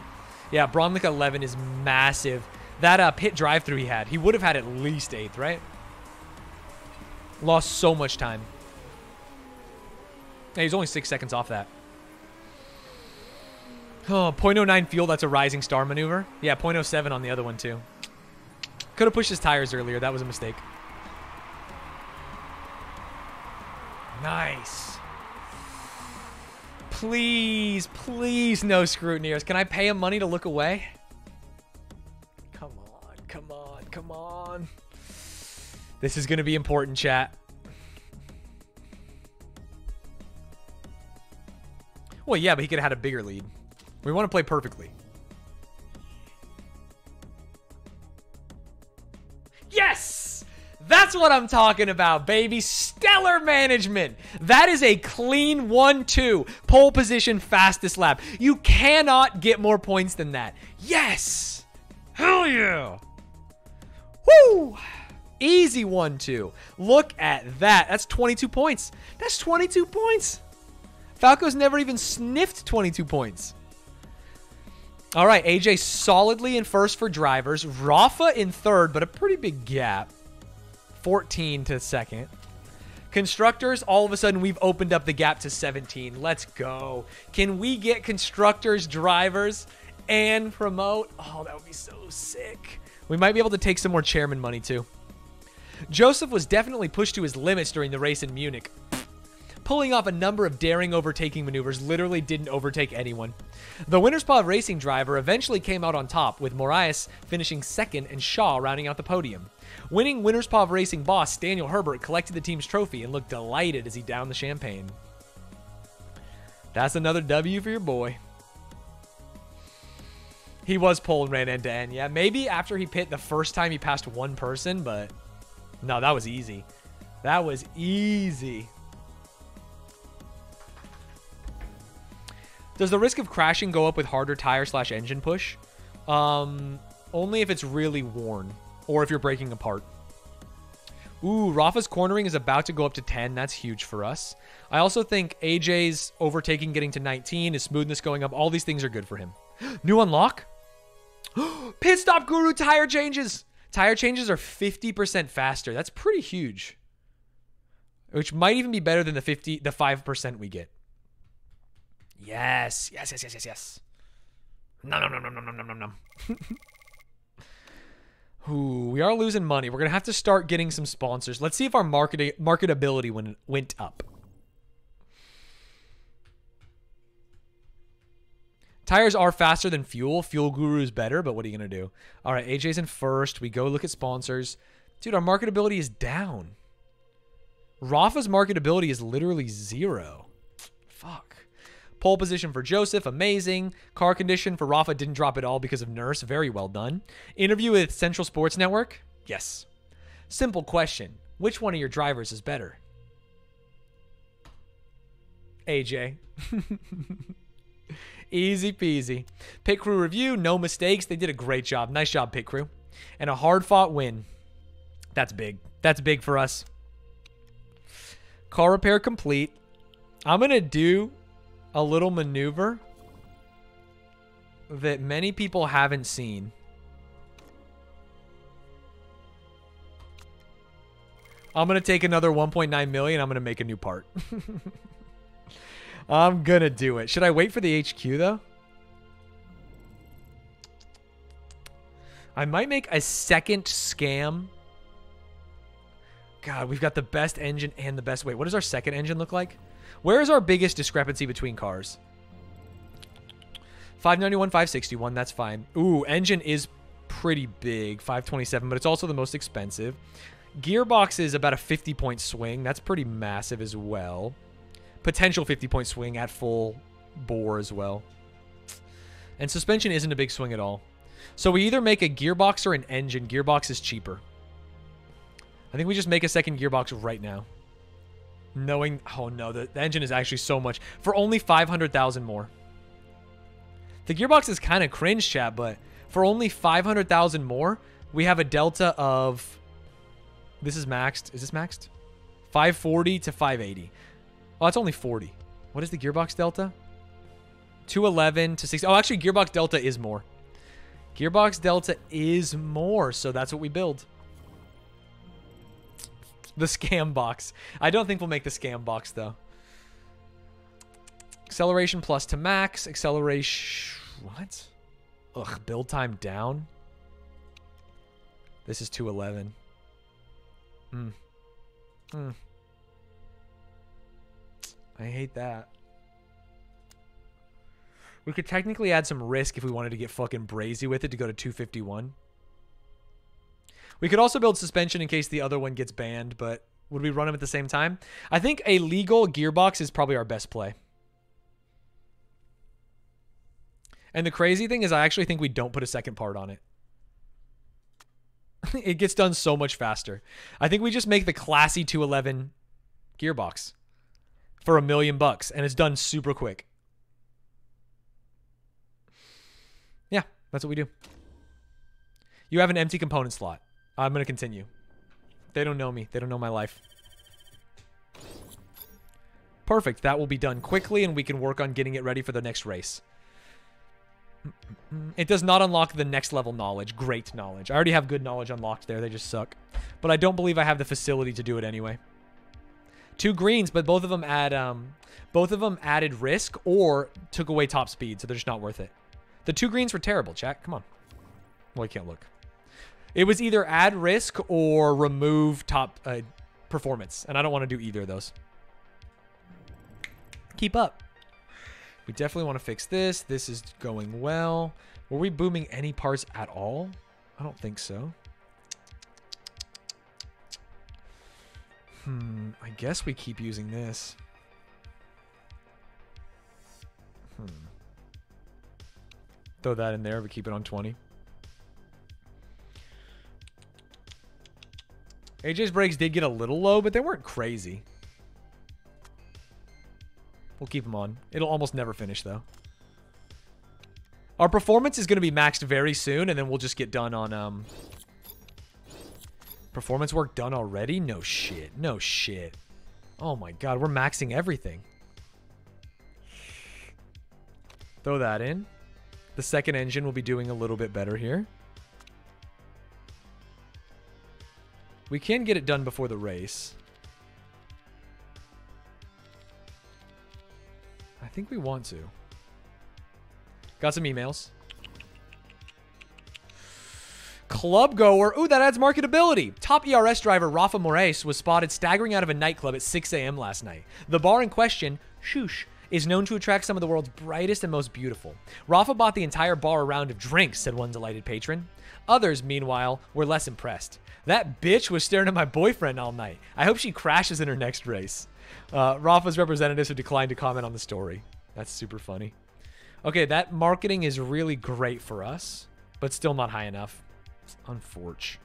Yeah, Bromlick 11 is massive. That uh, pit drive through he had, he would have had at least eighth, right? Lost so much time. Hey, he's only six seconds off that. Oh, 0.09 fuel, that's a rising star maneuver. Yeah, 0.07 on the other one, too. Could have pushed his tires earlier. That was a mistake. Nice. Please, please no scrutineers. Can I pay him money to look away? Come on, come on, come on. This is going to be important, chat. Well, yeah, but he could have had a bigger lead. We want to play perfectly. That's what I'm talking about, baby. Stellar management. That is a clean 1-2. Pole position, fastest lap. You cannot get more points than that. Yes! Hell yeah! Woo! Easy 1-2. Look at that. That's 22 points. That's 22 points. Falco's never even sniffed 22 points. All right, AJ solidly in first for drivers. Rafa in third, but a pretty big gap. 14 to second. Constructors, all of a sudden, we've opened up the gap to 17. Let's go. Can we get constructors, drivers, and promote? Oh, that would be so sick. We might be able to take some more chairman money, too. Joseph was definitely pushed to his limits during the race in Munich. Pulling off a number of daring overtaking maneuvers literally didn't overtake anyone. The WinnersPOV racing driver eventually came out on top, with Moraes finishing second and Shaw rounding out the podium. Winning WinnersPOV racing boss Daniel Herbert collected the team's trophy and looked delighted as he downed the champagne. That's another W for your boy. He was pole and ran end to end. Yeah, maybe after he pit the first time he passed one person, but no, that was easy. That was easy. Does the risk of crashing go up with harder tire slash engine push? Um, only if it's really worn or if you're breaking apart. Ooh, Rafa's cornering is about to go up to 10. That's huge for us. I also think AJ's overtaking getting to 19, his smoothness going up, all these things are good for him. New unlock? Pit Stop Guru tire changes! Tire changes are 50% faster. That's pretty huge. Which might even be better than the 50 the 5% we get. Yes, yes, yes, yes, yes, yes. Nom nom nom nom nom nom nom nom. Ooh, we are losing money. We're going to have to start getting some sponsors. Let's see if our marketing marketability went, went up. Tires are faster than fuel. Fuel Guru is better, but what are you going to do? All right, AJ's in first. We go look at sponsors. Dude, our marketability is down. Rafa's marketability is literally zero. Pole position for Joseph, amazing. Car condition for Rafa didn't drop at all because of Nurse, very well done. Interview with Central Sports Network, yes. Simple question which one of your drivers is better? AJ. Easy peasy. Pit crew review, no mistakes. They did a great job. Nice job, pit crew. And a hard fought win. That's big. That's big for us. Car repair complete. I'm going to do a little maneuver that many people haven't seen. I'm going to take another 1.9 million. I'm going to make a new part. I'm going to do it. Should I wait for the HQ though? I might make a second scam. God, we've got the best engine and the best. Wait, what does our second engine look like? Where is our biggest discrepancy between cars? 591, 561, that's fine. Ooh, engine is pretty big, 527, but it's also the most expensive. Gearbox is about a 50 point swing. That's pretty massive as well. Potential 50 point swing at full bore as well. And suspension isn't a big swing at all. So we either make a gearbox or an engine. Gearbox is cheaper. I think we just make a second gearbox right now. Knowing, oh no, the, the engine is actually so much. For only 500,000 more. The gearbox is kind of cringe, chat, but for only 500,000 more, we have a delta of, this is maxed. Is this maxed? 540 to 580. Oh, that's only 40. What is the gearbox delta? 211 to 60. Oh, actually, gearbox delta is more. Gearbox Delta is more, so that's what we build. The scam box. I don't think we'll make the scam box, though. Acceleration plus to max. Acceleration... What? Ugh, build time down. This is 211. Hmm. Hmm. I hate that. We could technically add some risk if we wanted to get fucking brazy with it to go to 251. We could also build suspension in case the other one gets banned, but would we run them at the same time? I think a legal gearbox is probably our best play. And the crazy thing is I actually think we don't put a second part on it. it gets done so much faster. I think we just make the classy 211 gearbox for a million bucks and it's done super quick. Yeah, that's what we do. You have an empty component slot. I'm to continue. They don't know me. They don't know my life. Perfect. That will be done quickly, and we can work on getting it ready for the next race. It does not unlock the next level knowledge. Great knowledge. I already have good knowledge unlocked there. They just suck. But I don't believe I have the facility to do it anyway. Two greens, but both of them add um, both of them added risk or took away top speed, so they're just not worth it. The two greens were terrible, chat. Come on. Well, I can't look. It was either add risk or remove top uh, performance, and I don't want to do either of those. Keep up. We definitely want to fix this. This is going well. Were we booming any parts at all? I don't think so. Hmm, I guess we keep using this. Hmm. Throw that in there, but keep it on 20. AJ's brakes did get a little low, but they weren't crazy. We'll keep them on. It'll almost never finish, though. Our performance is going to be maxed very soon, and then we'll just get done on... um. Performance work done already? No shit. No shit. Oh my god, we're maxing everything. Throw that in. The second engine will be doing a little bit better here. We can get it done before the race. I think we want to. Got some emails. Club goer. Ooh, that adds marketability. Top ERS driver Rafa Moraes was spotted staggering out of a nightclub at 6 a.m. last night. The bar in question, Shush, is known to attract some of the world's brightest and most beautiful. Rafa bought the entire bar a round of drinks, said one delighted patron. Others, meanwhile, were less impressed. That bitch was staring at my boyfriend all night. I hope she crashes in her next race. Uh, Rafa's representatives have declined to comment on the story. That's super funny. Okay, that marketing is really great for us, but still not high enough. Unforge.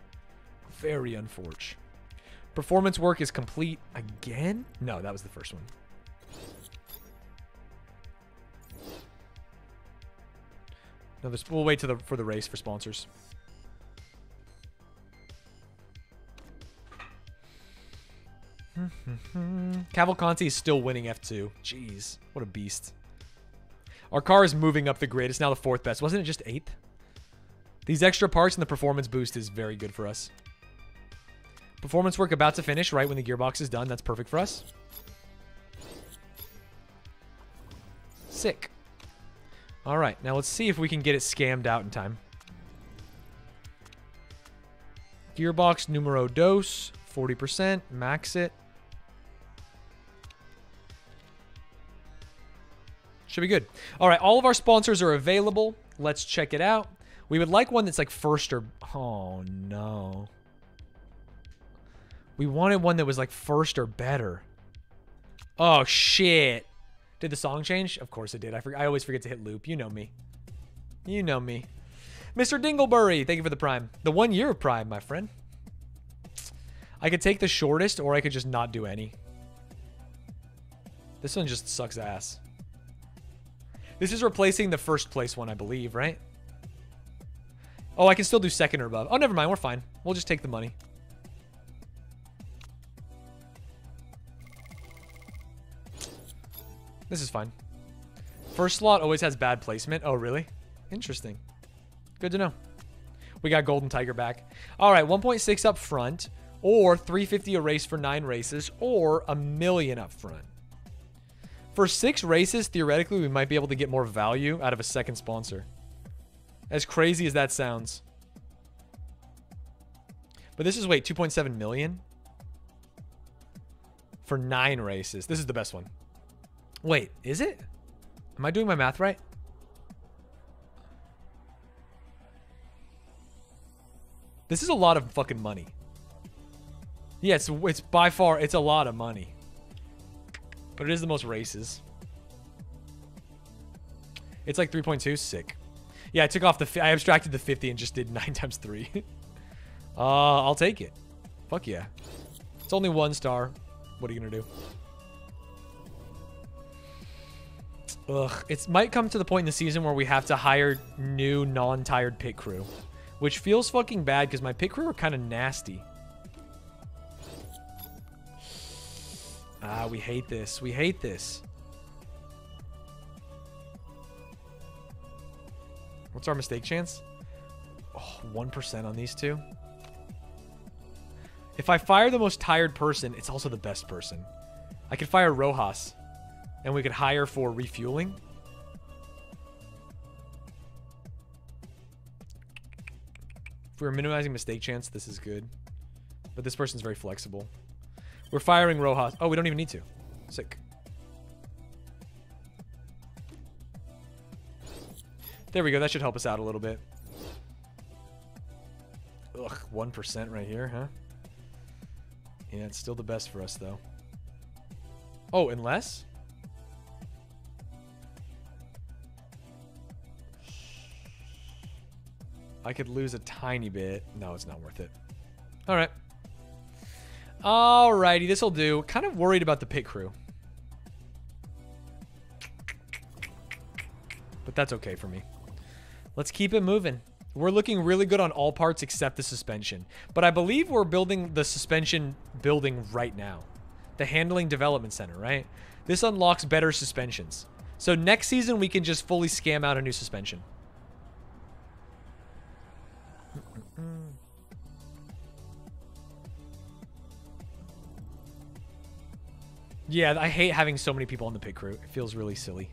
Very unforge. Performance work is complete again? No, that was the first one. No, this, we'll wait to the for the race for sponsors. Cavalcanti is still winning F2. Jeez, what a beast. Our car is moving up the grid. It's now the fourth best. Wasn't it just eighth? These extra parts and the performance boost is very good for us. Performance work about to finish right when the gearbox is done. That's perfect for us. Sick. All right, now let's see if we can get it scammed out in time. Gearbox numero dos, 40%, max it. Should be good. All right, all of our sponsors are available. Let's check it out. We would like one that's like first or... Oh, no. We wanted one that was like first or better. Oh, shit. Did the song change? Of course it did. I, I always forget to hit loop. You know me. You know me. Mr. Dingleberry, thank you for the prime. The one year of prime, my friend. I could take the shortest or I could just not do any. This one just sucks ass. This is replacing the first place one, I believe, right? Oh, I can still do second or above. Oh, never mind. We're fine. We'll just take the money. This is fine. First slot always has bad placement. Oh, really? Interesting. Good to know. We got Golden Tiger back. All right, 1.6 up front, or 350 a race for nine races, or a million up front. For six races, theoretically, we might be able to get more value out of a second sponsor. As crazy as that sounds. But this is, wait, 2.7 million? For nine races. This is the best one. Wait, is it? Am I doing my math right? This is a lot of fucking money. Yeah, it's, it's by far, it's a lot of money. But it is the most races. It's like 3.2. Sick. Yeah, I took off the... I abstracted the 50 and just did 9 times 3. uh, I'll take it. Fuck yeah. It's only one star. What are you to do? Ugh, it might come to the point in the season where we have to hire new non-tired pit crew. Which feels fucking bad because my pit crew are kind of nasty. Ah, we hate this. We hate this. What's our mistake chance? Oh, 1% on these two. If I fire the most tired person, it's also the best person. I could fire Rojas. And we could hire for refueling. If we're minimizing mistake chance, this is good. But this person's very flexible. We're firing Rojas. Oh, we don't even need to. Sick. There we go. That should help us out a little bit. Ugh, 1% right here, huh? Yeah, it's still the best for us, though. Oh, unless? I could lose a tiny bit. No, it's not worth it. All right. Alrighty, this'll do. Kind of worried about the pit crew. But that's okay for me. Let's keep it moving. We're looking really good on all parts except the suspension. But I believe we're building the suspension building right now. The Handling Development Center, right? This unlocks better suspensions. So next season, we can just fully scam out a new suspension. Yeah, I hate having so many people on the pit crew. It feels really silly.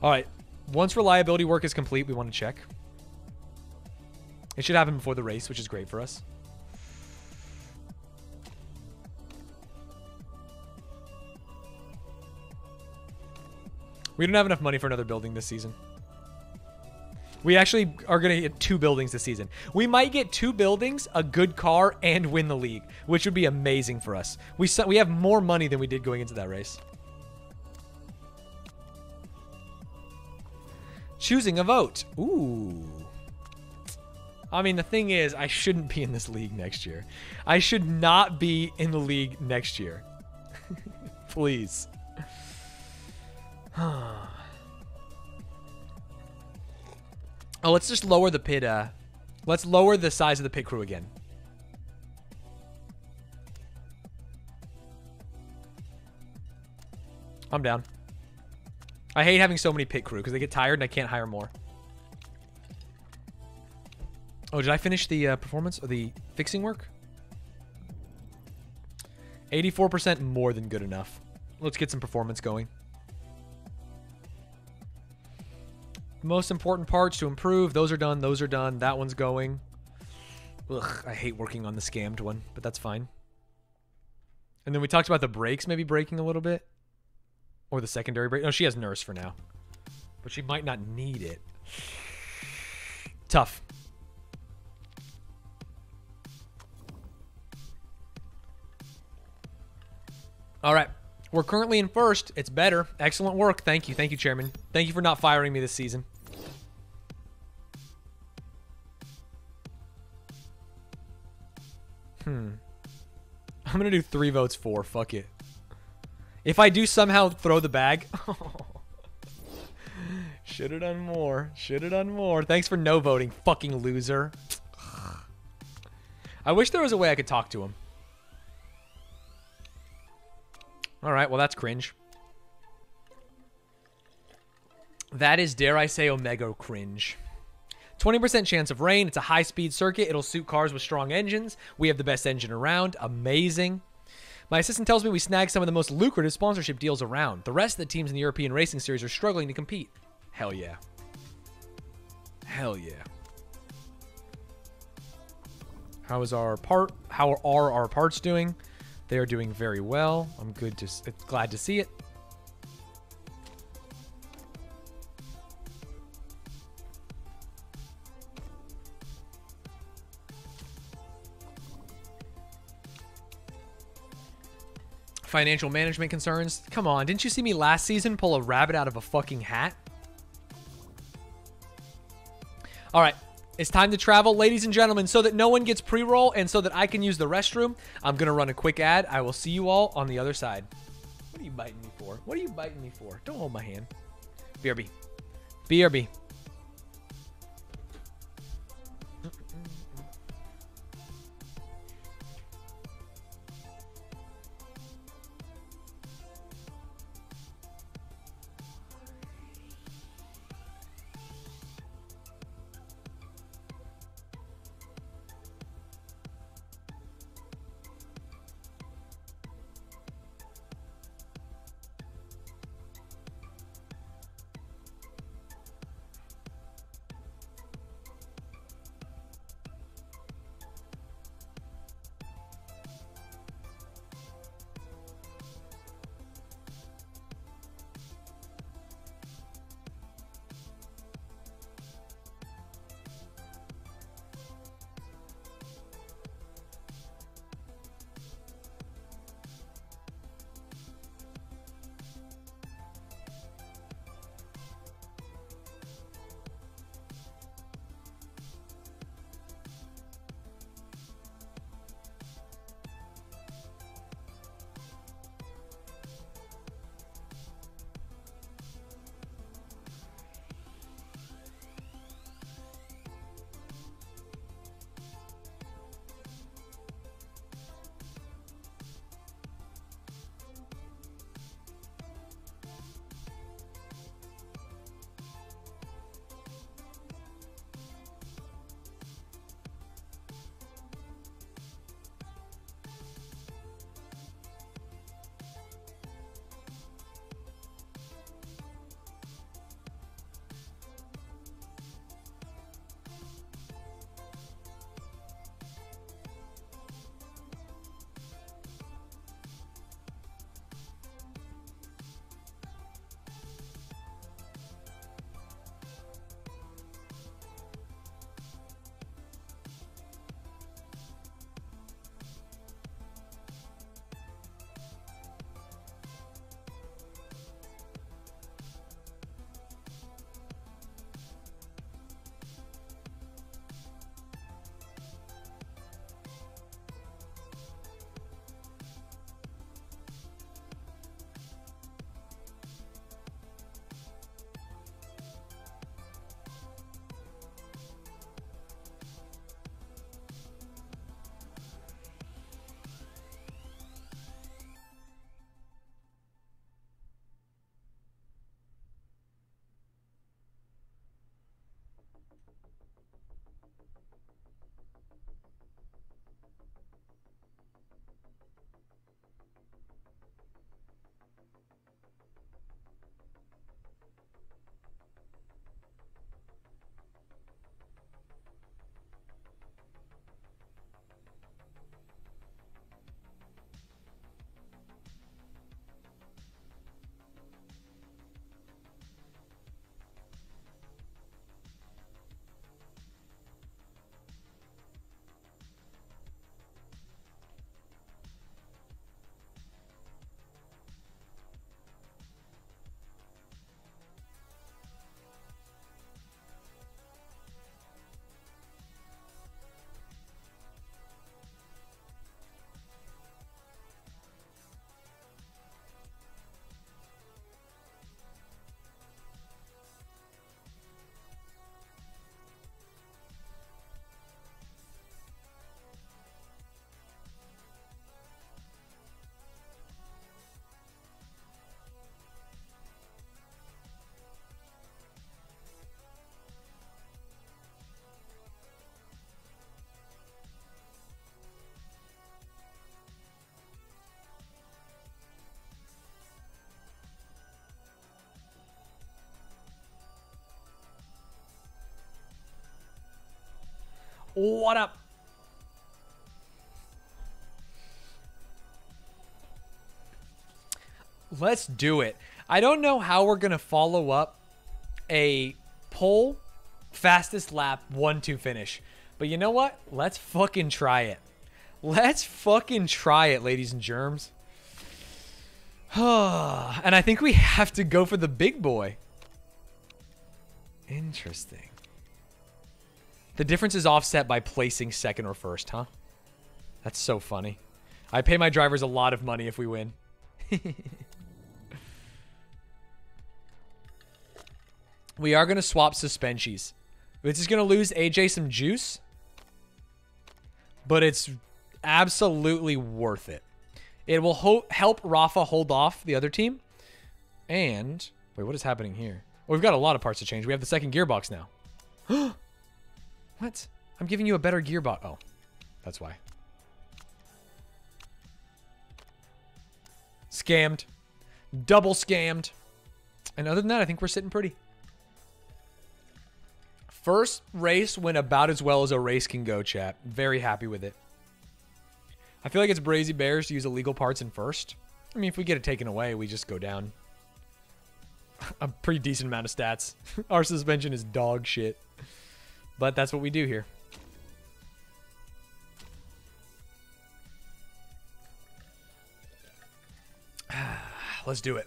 All right. Once reliability work is complete, we want to check. It should happen before the race, which is great for us. We don't have enough money for another building this season. We actually are going to get two buildings this season. We might get two buildings, a good car, and win the league, which would be amazing for us. We we have more money than we did going into that race. Choosing a vote. Ooh. I mean, the thing is, I shouldn't be in this league next year. I should not be in the league next year. Please. Oh, let's just lower the pit. Uh, let's lower the size of the pit crew again. I'm down. I hate having so many pit crew because they get tired and I can't hire more. Oh, did I finish the uh, performance or the fixing work? 84% more than good enough. Let's get some performance going. Most important parts to improve. Those are done. Those are done. That one's going. Ugh, I hate working on the scammed one, but that's fine. And then we talked about the brakes maybe breaking a little bit. Or the secondary brake. No, she has nurse for now. But she might not need it. Tough. All right. We're currently in first. It's better. Excellent work. Thank you. Thank you, Chairman. Thank you for not firing me this season. Hmm. I'm going to do three votes for. Fuck it. If I do somehow throw the bag. Should have done more. Should have done more. Thanks for no voting, fucking loser. I wish there was a way I could talk to him. All right, well, that's cringe. That is, dare I say, Omega cringe. 20% chance of rain. It's a high speed circuit. It'll suit cars with strong engines. We have the best engine around. Amazing. My assistant tells me we snagged some of the most lucrative sponsorship deals around. The rest of the teams in the European Racing Series are struggling to compete. Hell yeah. Hell yeah. How is our part? How are our parts doing? They are doing very well. I'm good to uh, glad to see it. Financial management concerns. Come on, didn't you see me last season pull a rabbit out of a fucking hat? All right, it's time to travel, ladies and gentlemen, so that no one gets pre-roll and so that I can use the restroom. I'm going to run a quick ad. I will see you all on the other side. What are you biting me for? What are you biting me for? Don't hold my hand. BRB. BRB. What up? Let's do it. I don't know how we're going to follow up a pole fastest lap 1-2 finish. But you know what? Let's fucking try it. Let's fucking try it, ladies and germs. and I think we have to go for the big boy. Interesting. The difference is offset by placing second or first, huh? That's so funny. I pay my drivers a lot of money if we win. we are going to swap suspensions. This is going to lose AJ some juice. But it's absolutely worth it. It will help Rafa hold off the other team. And, wait, what is happening here? Well, we've got a lot of parts to change. We have the second gearbox now. what? I'm giving you a better gearbox. Oh, that's why. Scammed. Double scammed. And other than that, I think we're sitting pretty. First race went about as well as a race can go, chat. Very happy with it. I feel like it's Brazy Bears to use illegal parts in first. I mean, if we get it taken away, we just go down. a pretty decent amount of stats. Our suspension is dog shit. But that's what we do here. Let's do it.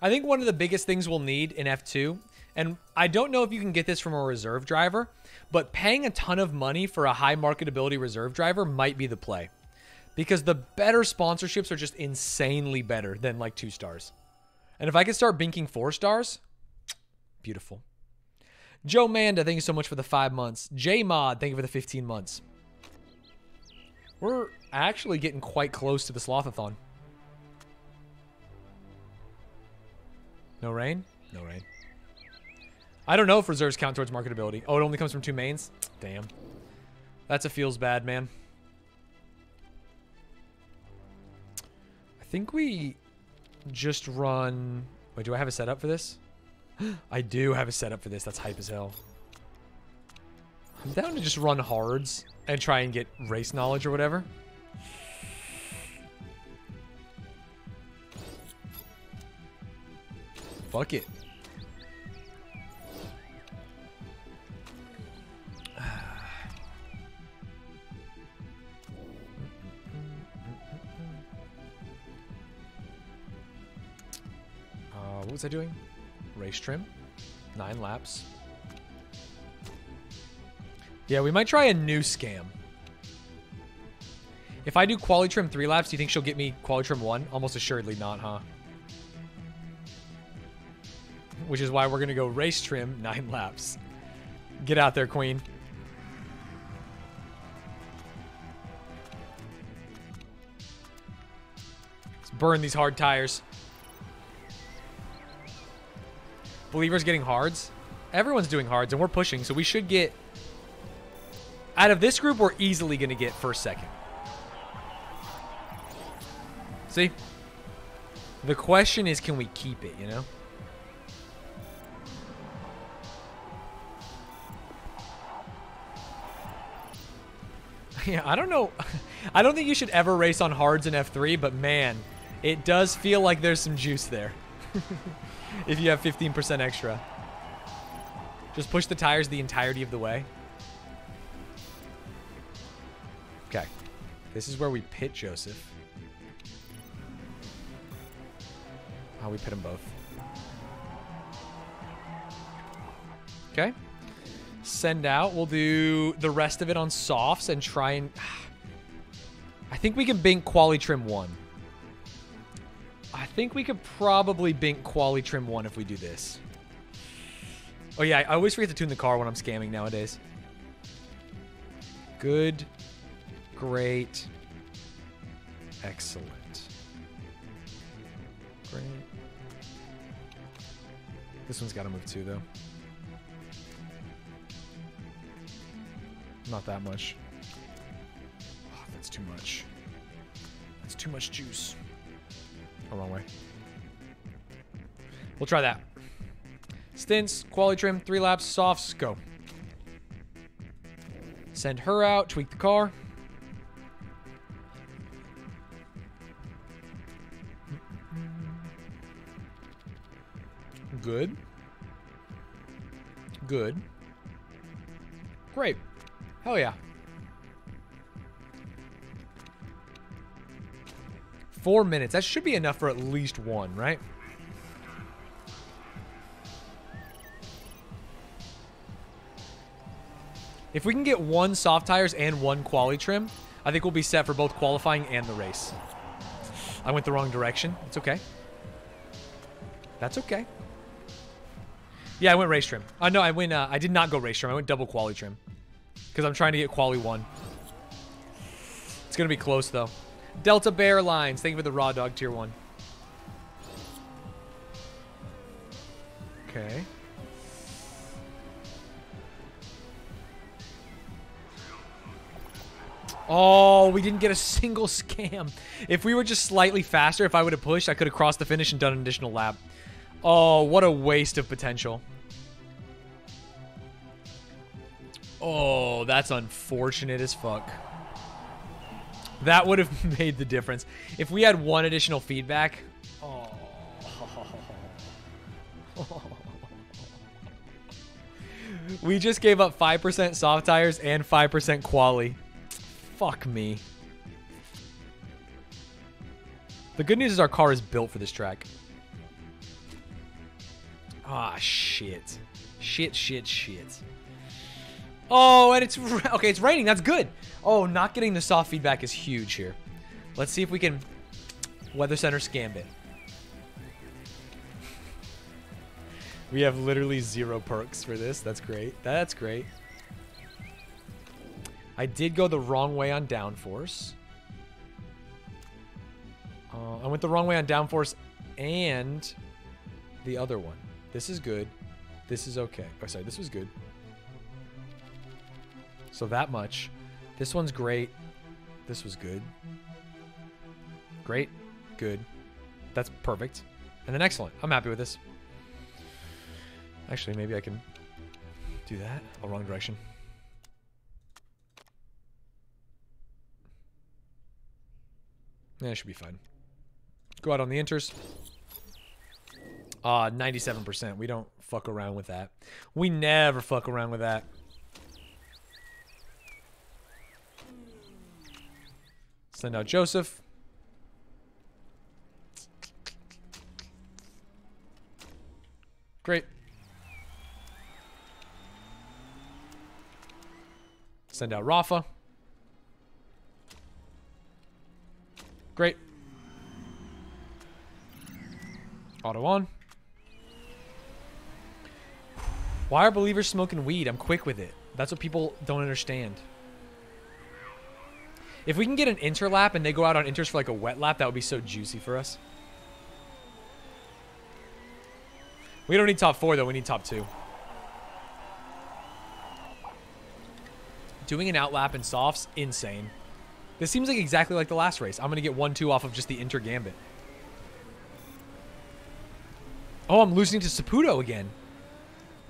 I think one of the biggest things we'll need in F2 and I don't know if you can get this from a reserve driver, but paying a ton of money for a high marketability reserve driver might be the play. Because the better sponsorships are just insanely better than like two stars. And if I could start binking four stars, beautiful. Joe Manda, thank you so much for the five months. J Mod, thank you for the 15 months. We're actually getting quite close to the Slothathon. No rain? No rain. I don't know if reserves count towards marketability. Oh, it only comes from two mains? Damn. That's a feels bad, man. Think we just run... Wait, do I have a setup for this? I do have a setup for this. That's hype as hell. I'm down to just run hards and try and get race knowledge or whatever. Fuck it. Uh, what was I doing? Race trim. Nine laps. Yeah, we might try a new scam. If I do quality trim three laps, do you think she'll get me quality trim one? Almost assuredly not, huh? Which is why we're going to go race trim nine laps. Get out there, queen. Let's burn these hard tires. Believers getting hards. Everyone's doing hards, and we're pushing, so we should get... Out of this group, we're easily going to get first, second. See? The question is, can we keep it, you know? yeah, I don't know. I don't think you should ever race on hards in F3, but man, it does feel like there's some juice there. if you have 15% extra. Just push the tires the entirety of the way. Okay. This is where we pit Joseph. How oh, we pit them both. Okay. Send out. We'll do the rest of it on softs and try and... I think we can bink quali trim one. I think we could probably bink quality trim one if we do this. Oh yeah, I always forget to tune the car when I'm scamming nowadays. Good. Great. Excellent. Great. This one's got to move too, though. Not that much. Oh, that's too much. That's too much juice. A wrong way. We'll try that. Stints, quality trim, three laps, softs, go. Send her out, tweak the car. Good. Good. Great. Hell yeah. Four minutes. That should be enough for at least one, right? If we can get one soft tires and one quali trim, I think we'll be set for both qualifying and the race. I went the wrong direction. It's okay. That's okay. Yeah, I went race trim. Uh, no, I went. Uh, I did not go race trim. I went double quali trim because I'm trying to get quali one. It's gonna be close though. Delta Bear Lines. Thank you for the raw dog tier one. Okay. Oh, we didn't get a single scam. If we were just slightly faster, if I would have pushed, I could have crossed the finish and done an additional lap. Oh, what a waste of potential. Oh, that's unfortunate as fuck. That would have made the difference. If we had one additional feedback. Oh. We just gave up 5% soft tires and 5% quali. Fuck me. The good news is our car is built for this track. Ah, shit. Shit, shit, shit. Oh, and it's... Okay, it's raining. That's good. Oh, not getting the soft feedback is huge here. Let's see if we can Weather Center scam. We have literally zero perks for this. That's great. That's great. I did go the wrong way on downforce. Uh, I went the wrong way on downforce and the other one. This is good. This is okay. Oh, sorry. This was good. So that much. This one's great. This was good. Great. Good. That's perfect. And then excellent. I'm happy with this. Actually, maybe I can do that. Oh, wrong direction. Yeah, it should be fine. Go out on the inters. Ah, uh, 97%. We don't fuck around with that. We never fuck around with that. Send out Joseph. Great. Send out Rafa. Great. Auto on. Why are believers smoking weed? I'm quick with it. That's what people don't understand. If we can get an interlap and they go out on inters for like a wet lap, that would be so juicy for us. We don't need top four, though. We need top two. Doing an outlap in softs, insane. This seems like exactly like the last race. I'm going to get 1-2 off of just the inter gambit. Oh, I'm losing to Saputo again.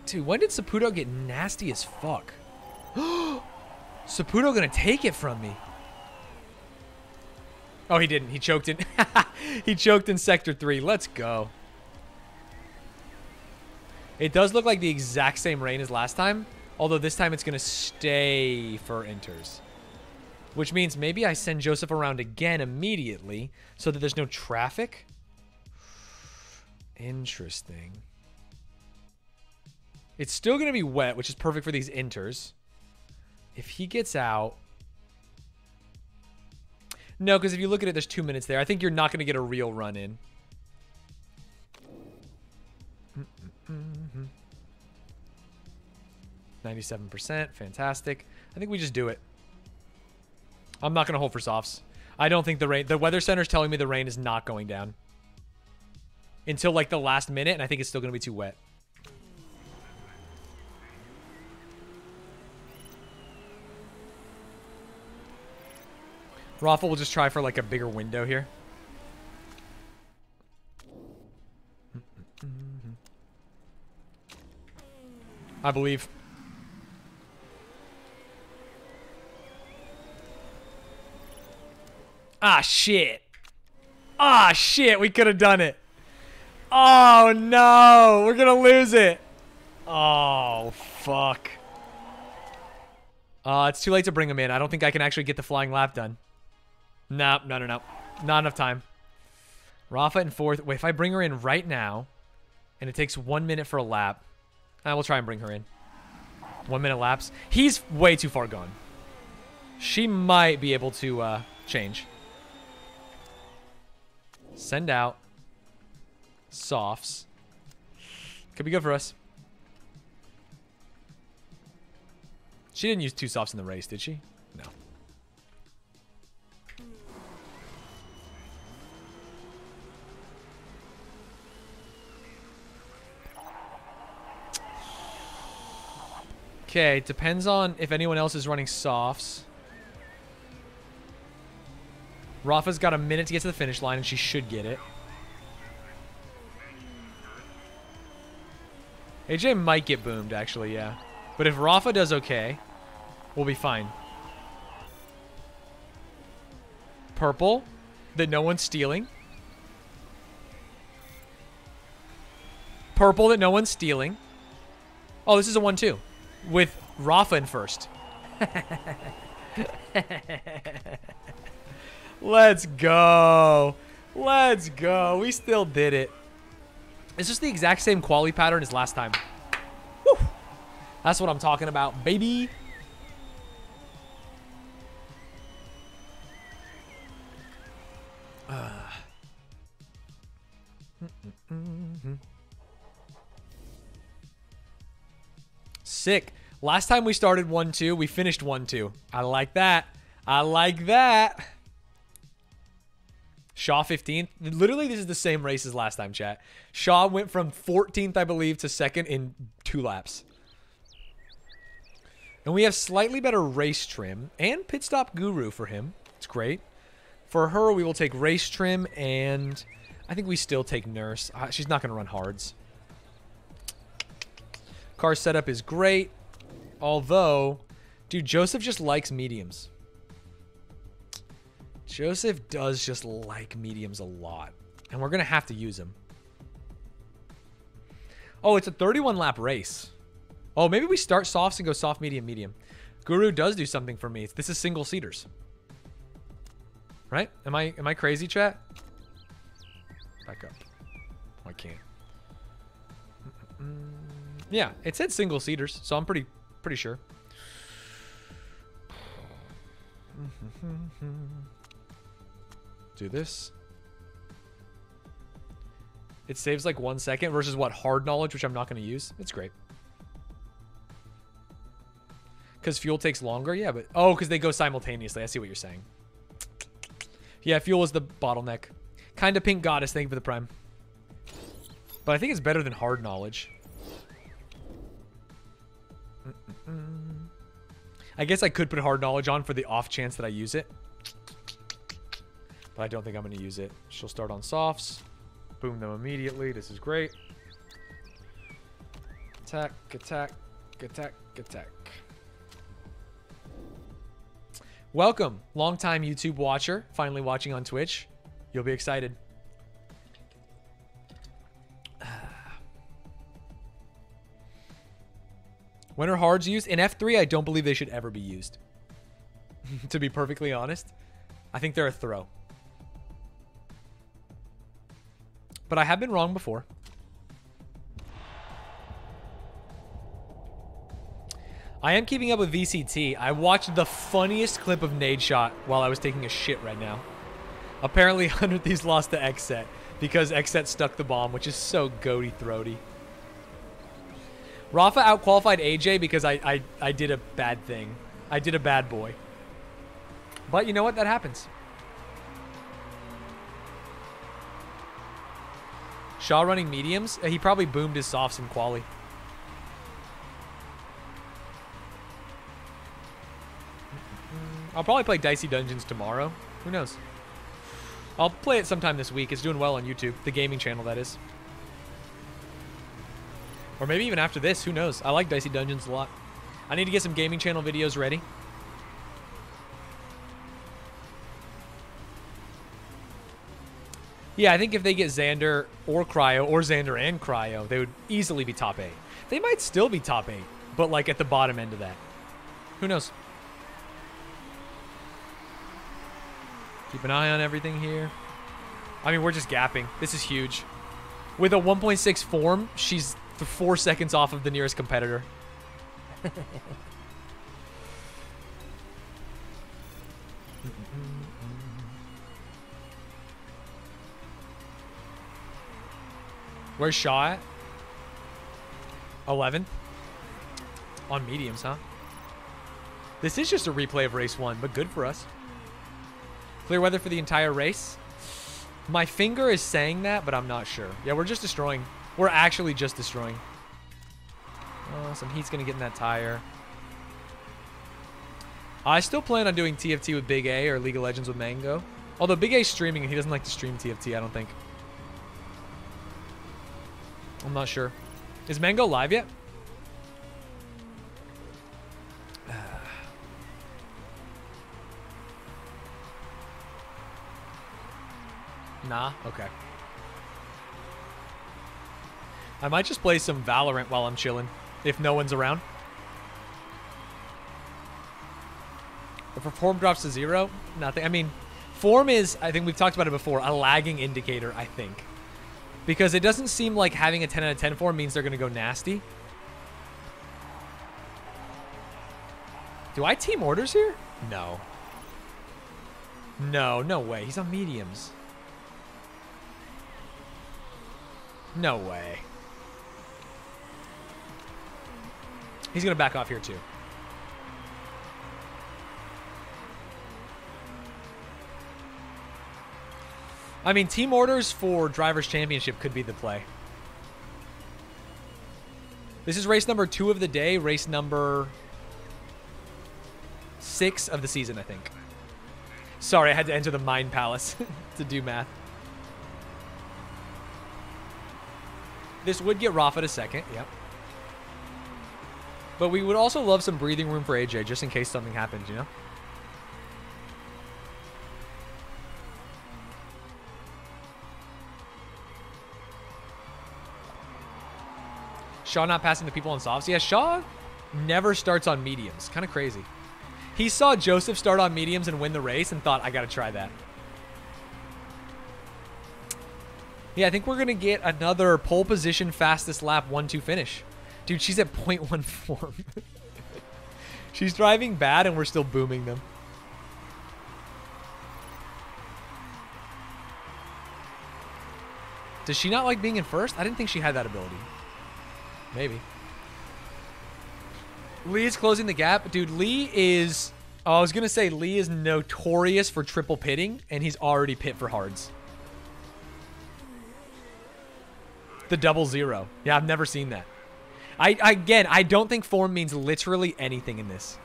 Dude, when did Saputo get nasty as fuck? Saputo to take it from me. Oh, he didn't. He choked in. he choked in Sector 3. Let's go. It does look like the exact same rain as last time. Although this time it's going to stay for inters. Which means maybe I send Joseph around again immediately so that there's no traffic. Interesting. It's still going to be wet, which is perfect for these inters. If he gets out... No, because if you look at it, there's two minutes there. I think you're not going to get a real run in. 97%. Fantastic. I think we just do it. I'm not going to hold for softs. I don't think the rain... The weather center is telling me the rain is not going down. Until, like, the last minute, and I think it's still going to be too wet. Raffle will just try for, like, a bigger window here. I believe. Ah, shit. Ah, shit. We could have done it. Oh, no. We're going to lose it. Oh, fuck. Uh, it's too late to bring him in. I don't think I can actually get the flying lap done. No, no, no, no. Not enough time. Rafa in fourth. Wait, if I bring her in right now, and it takes one minute for a lap, I will try and bring her in. One minute laps. He's way too far gone. She might be able to uh, change. Send out. Softs. Could be good for us. She didn't use two softs in the race, did she? Okay, depends on if anyone else is running softs. Rafa's got a minute to get to the finish line, and she should get it. AJ might get boomed, actually, yeah. But if Rafa does okay, we'll be fine. Purple, that no one's stealing. Purple that no one's stealing. Oh, this is a 1-2 with Rafa in first. Let's go. Let's go. We still did it. It's just the exact same quality pattern as last time. That's what I'm talking about, baby. Uh. Sick. Last time we started 1-2, we finished 1-2. I like that. I like that. Shaw 15th. Literally, this is the same race as last time, chat. Shaw went from 14th, I believe, to second in two laps. And we have slightly better race trim and pit stop guru for him. It's great. For her, we will take race trim and I think we still take nurse. Uh, she's not going to run hards. Car setup is great. Although, dude, Joseph just likes mediums. Joseph does just like mediums a lot. And we're going to have to use him. Oh, it's a 31 lap race. Oh, maybe we start softs and go soft, medium, medium. Guru does do something for me. This is single seaters. Right? Am I am I crazy, chat? Back up. I can't. Yeah, it said single seaters, so I'm pretty pretty sure. Do this. It saves like one second versus what hard knowledge, which I'm not going to use. It's great. Because fuel takes longer? Yeah, but... Oh, because they go simultaneously. I see what you're saying. Yeah, fuel is the bottleneck. Kinda pink goddess. Thank you for the prime. But I think it's better than hard knowledge. Mm. I guess I could put hard knowledge on for the off chance that I use it. But I don't think I'm going to use it. She'll start on softs. Boom them immediately. This is great. Attack, attack, attack, attack. Welcome, longtime YouTube watcher, finally watching on Twitch. You'll be excited. When are hards used? In F3, I don't believe they should ever be used. to be perfectly honest. I think they're a throw. But I have been wrong before. I am keeping up with VCT. I watched the funniest clip of Nadeshot while I was taking a shit right now. Apparently, 100 Thieves lost to Xset because Xset stuck the bomb, which is so goaty throaty. Rafa outqualified AJ because I, I, I did a bad thing. I did a bad boy. But you know what? That happens. Shaw running mediums. Uh, he probably boomed his softs in quali. I'll probably play Dicey Dungeons tomorrow. Who knows? I'll play it sometime this week. It's doing well on YouTube. The gaming channel, that is. Or maybe even after this. Who knows? I like Dicey Dungeons a lot. I need to get some gaming channel videos ready. Yeah, I think if they get Xander or Cryo, or Xander and Cryo, they would easily be top 8. They might still be top 8, but like at the bottom end of that. Who knows? Keep an eye on everything here. I mean, we're just gapping. This is huge. With a 1.6 form, she's four seconds off of the nearest competitor. Where's Shaw at? 11th? On mediums, huh? This is just a replay of race one, but good for us. Clear weather for the entire race. My finger is saying that, but I'm not sure. Yeah, we're just destroying. We're actually just destroying. Oh, some heat's going to get in that tire. I still plan on doing TFT with Big A or League of Legends with Mango. Although Big A's streaming and he doesn't like to stream TFT, I don't think. I'm not sure. Is Mango live yet? nah? Okay. I might just play some Valorant while I'm chilling, if no one's around. If her form drops to zero, nothing. I mean, form is, I think we've talked about it before, a lagging indicator, I think. Because it doesn't seem like having a 10 out of 10 form means they're going to go nasty. Do I team orders here? No. No, no way. He's on mediums. No way. He's going to back off here too. I mean, team orders for Drivers' Championship could be the play. This is race number two of the day, race number six of the season, I think. Sorry, I had to enter the Mind Palace to do math. This would get Rafa to second, yep. But we would also love some breathing room for AJ, just in case something happens, you know? Shaw not passing the people on softs. Yeah, Shaw never starts on mediums. Kind of crazy. He saw Joseph start on mediums and win the race and thought, I got to try that. Yeah, I think we're going to get another pole position fastest lap 1-2 finish. Dude, she's at 0.1 form. she's driving bad and we're still booming them. Does she not like being in first? I didn't think she had that ability. Maybe. Lee is closing the gap. Dude, Lee is... Oh, I was going to say Lee is notorious for triple pitting, and he's already pit for hards. The double zero. Yeah, I've never seen that. I Again, I don't think form means literally anything in this.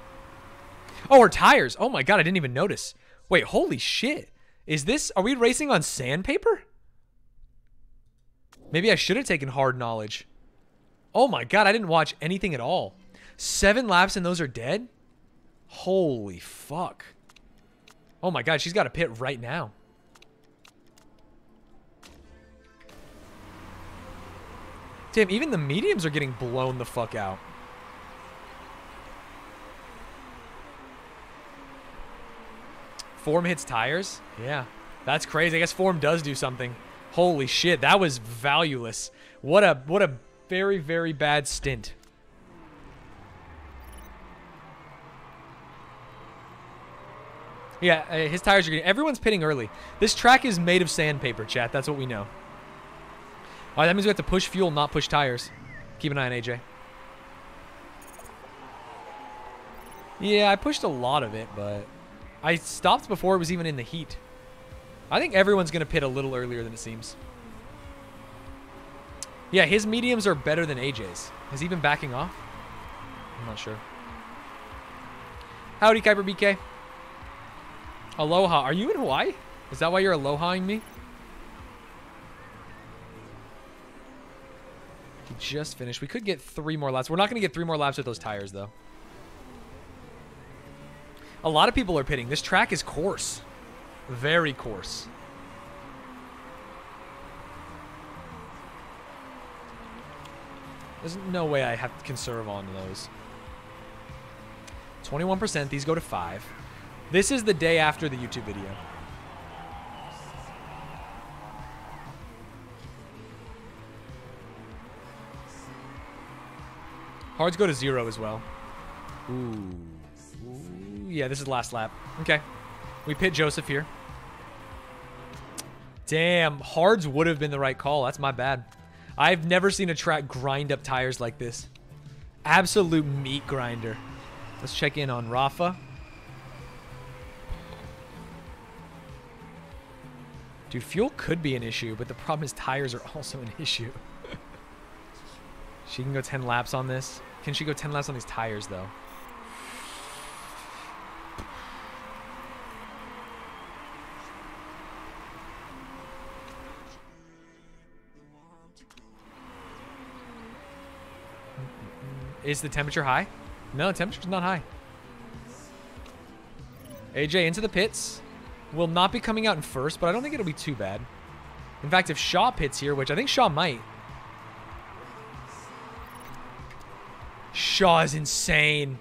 Oh, our tires. Oh my god, I didn't even notice. Wait, holy shit. Is this... Are we racing on sandpaper? Maybe I should have taken hard knowledge. Oh my god, I didn't watch anything at all. Seven laps and those are dead? Holy fuck. Oh my god, she's got a pit right now. Damn, even the mediums are getting blown the fuck out. Form hits tires? Yeah. That's crazy. I guess form does do something. Holy shit, that was valueless. What a what a very, very bad stint. Yeah, uh, his tires are getting... Everyone's pitting early. This track is made of sandpaper, chat. That's what we know. All right, that means we have to push fuel, not push tires. Keep an eye on AJ. Yeah, I pushed a lot of it, but... I stopped before it was even in the heat. I think everyone's going to pit a little earlier than it seems. Yeah, his mediums are better than AJ's. Has he been backing off? I'm not sure. Howdy, Kuiper BK. Aloha. Are you in Hawaii? Is that why you're alohaing me? Just finished. We could get three more laps. We're not going to get three more laps with those tires, though. A lot of people are pitting. This track is coarse. Very coarse. There's no way I have to conserve on those. 21%. These go to 5. This is the day after the YouTube video. Hards go to 0 as well. Ooh. Ooh. Yeah, this is last lap. Okay. We pit Joseph here. Damn, hards would have been the right call. That's my bad. I've never seen a track grind up tires like this. Absolute meat grinder. Let's check in on Rafa. Dude, fuel could be an issue, but the problem is tires are also an issue. she can go 10 laps on this. Can she go 10 laps on these tires, though? Is the temperature high? No, the temperature's not high. AJ into the pits. Will not be coming out in first, but I don't think it'll be too bad. In fact, if Shaw pits here, which I think Shaw might. Shaw is insane.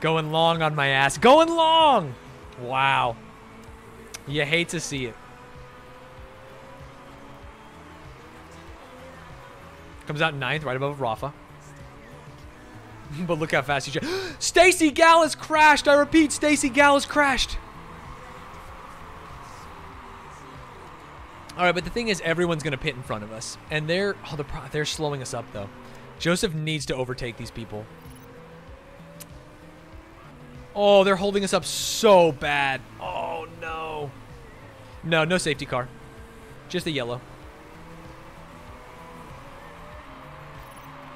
Going long on my ass. Going long! Wow. You hate to see it. Comes out ninth, right above Rafa. but look how fast he. Stacy Gallus crashed! I repeat, Stacy Gallus crashed! All right, but the thing is, everyone's going to pit in front of us. And they're... Oh, they're, they're slowing us up, though. Joseph needs to overtake these people. Oh, they're holding us up so bad. Oh, no. No, no safety car. Just the yellow.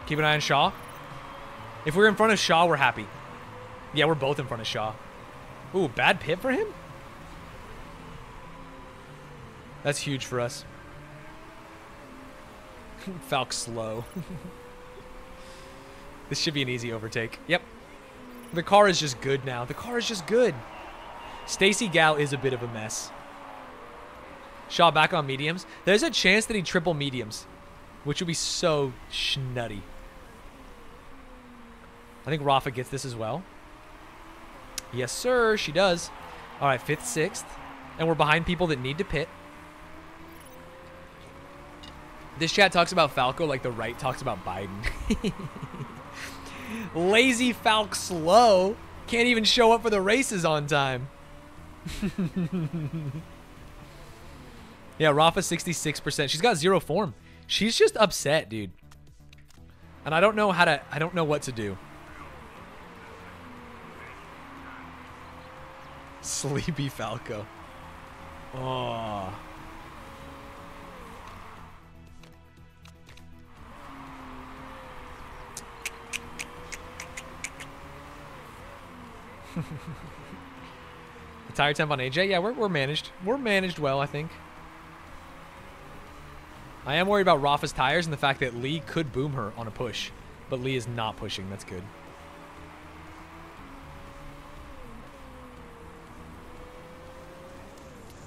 Keep an eye on Shaw. If we're in front of Shaw, we're happy. Yeah, we're both in front of Shaw. Ooh, bad pit for him? That's huge for us. Falk slow. this should be an easy overtake. Yep. The car is just good now. The car is just good. Stacy Gal is a bit of a mess. Shaw back on mediums. There's a chance that he triple mediums, which would be so schnutty. I think Rafa gets this as well. Yes, sir. She does. All right, fifth, sixth. And we're behind people that need to pit. This chat talks about Falco like the right talks about Biden. Lazy Falk slow. Can't even show up for the races on time. yeah, Rafa 66%. She's got zero form. She's just upset, dude. And I don't know how to I don't know what to do. Sleepy Falco. Oh. The tire temp on AJ? Yeah, we're, we're managed. We're managed well, I think. I am worried about Rafa's tires and the fact that Lee could boom her on a push. But Lee is not pushing. That's good.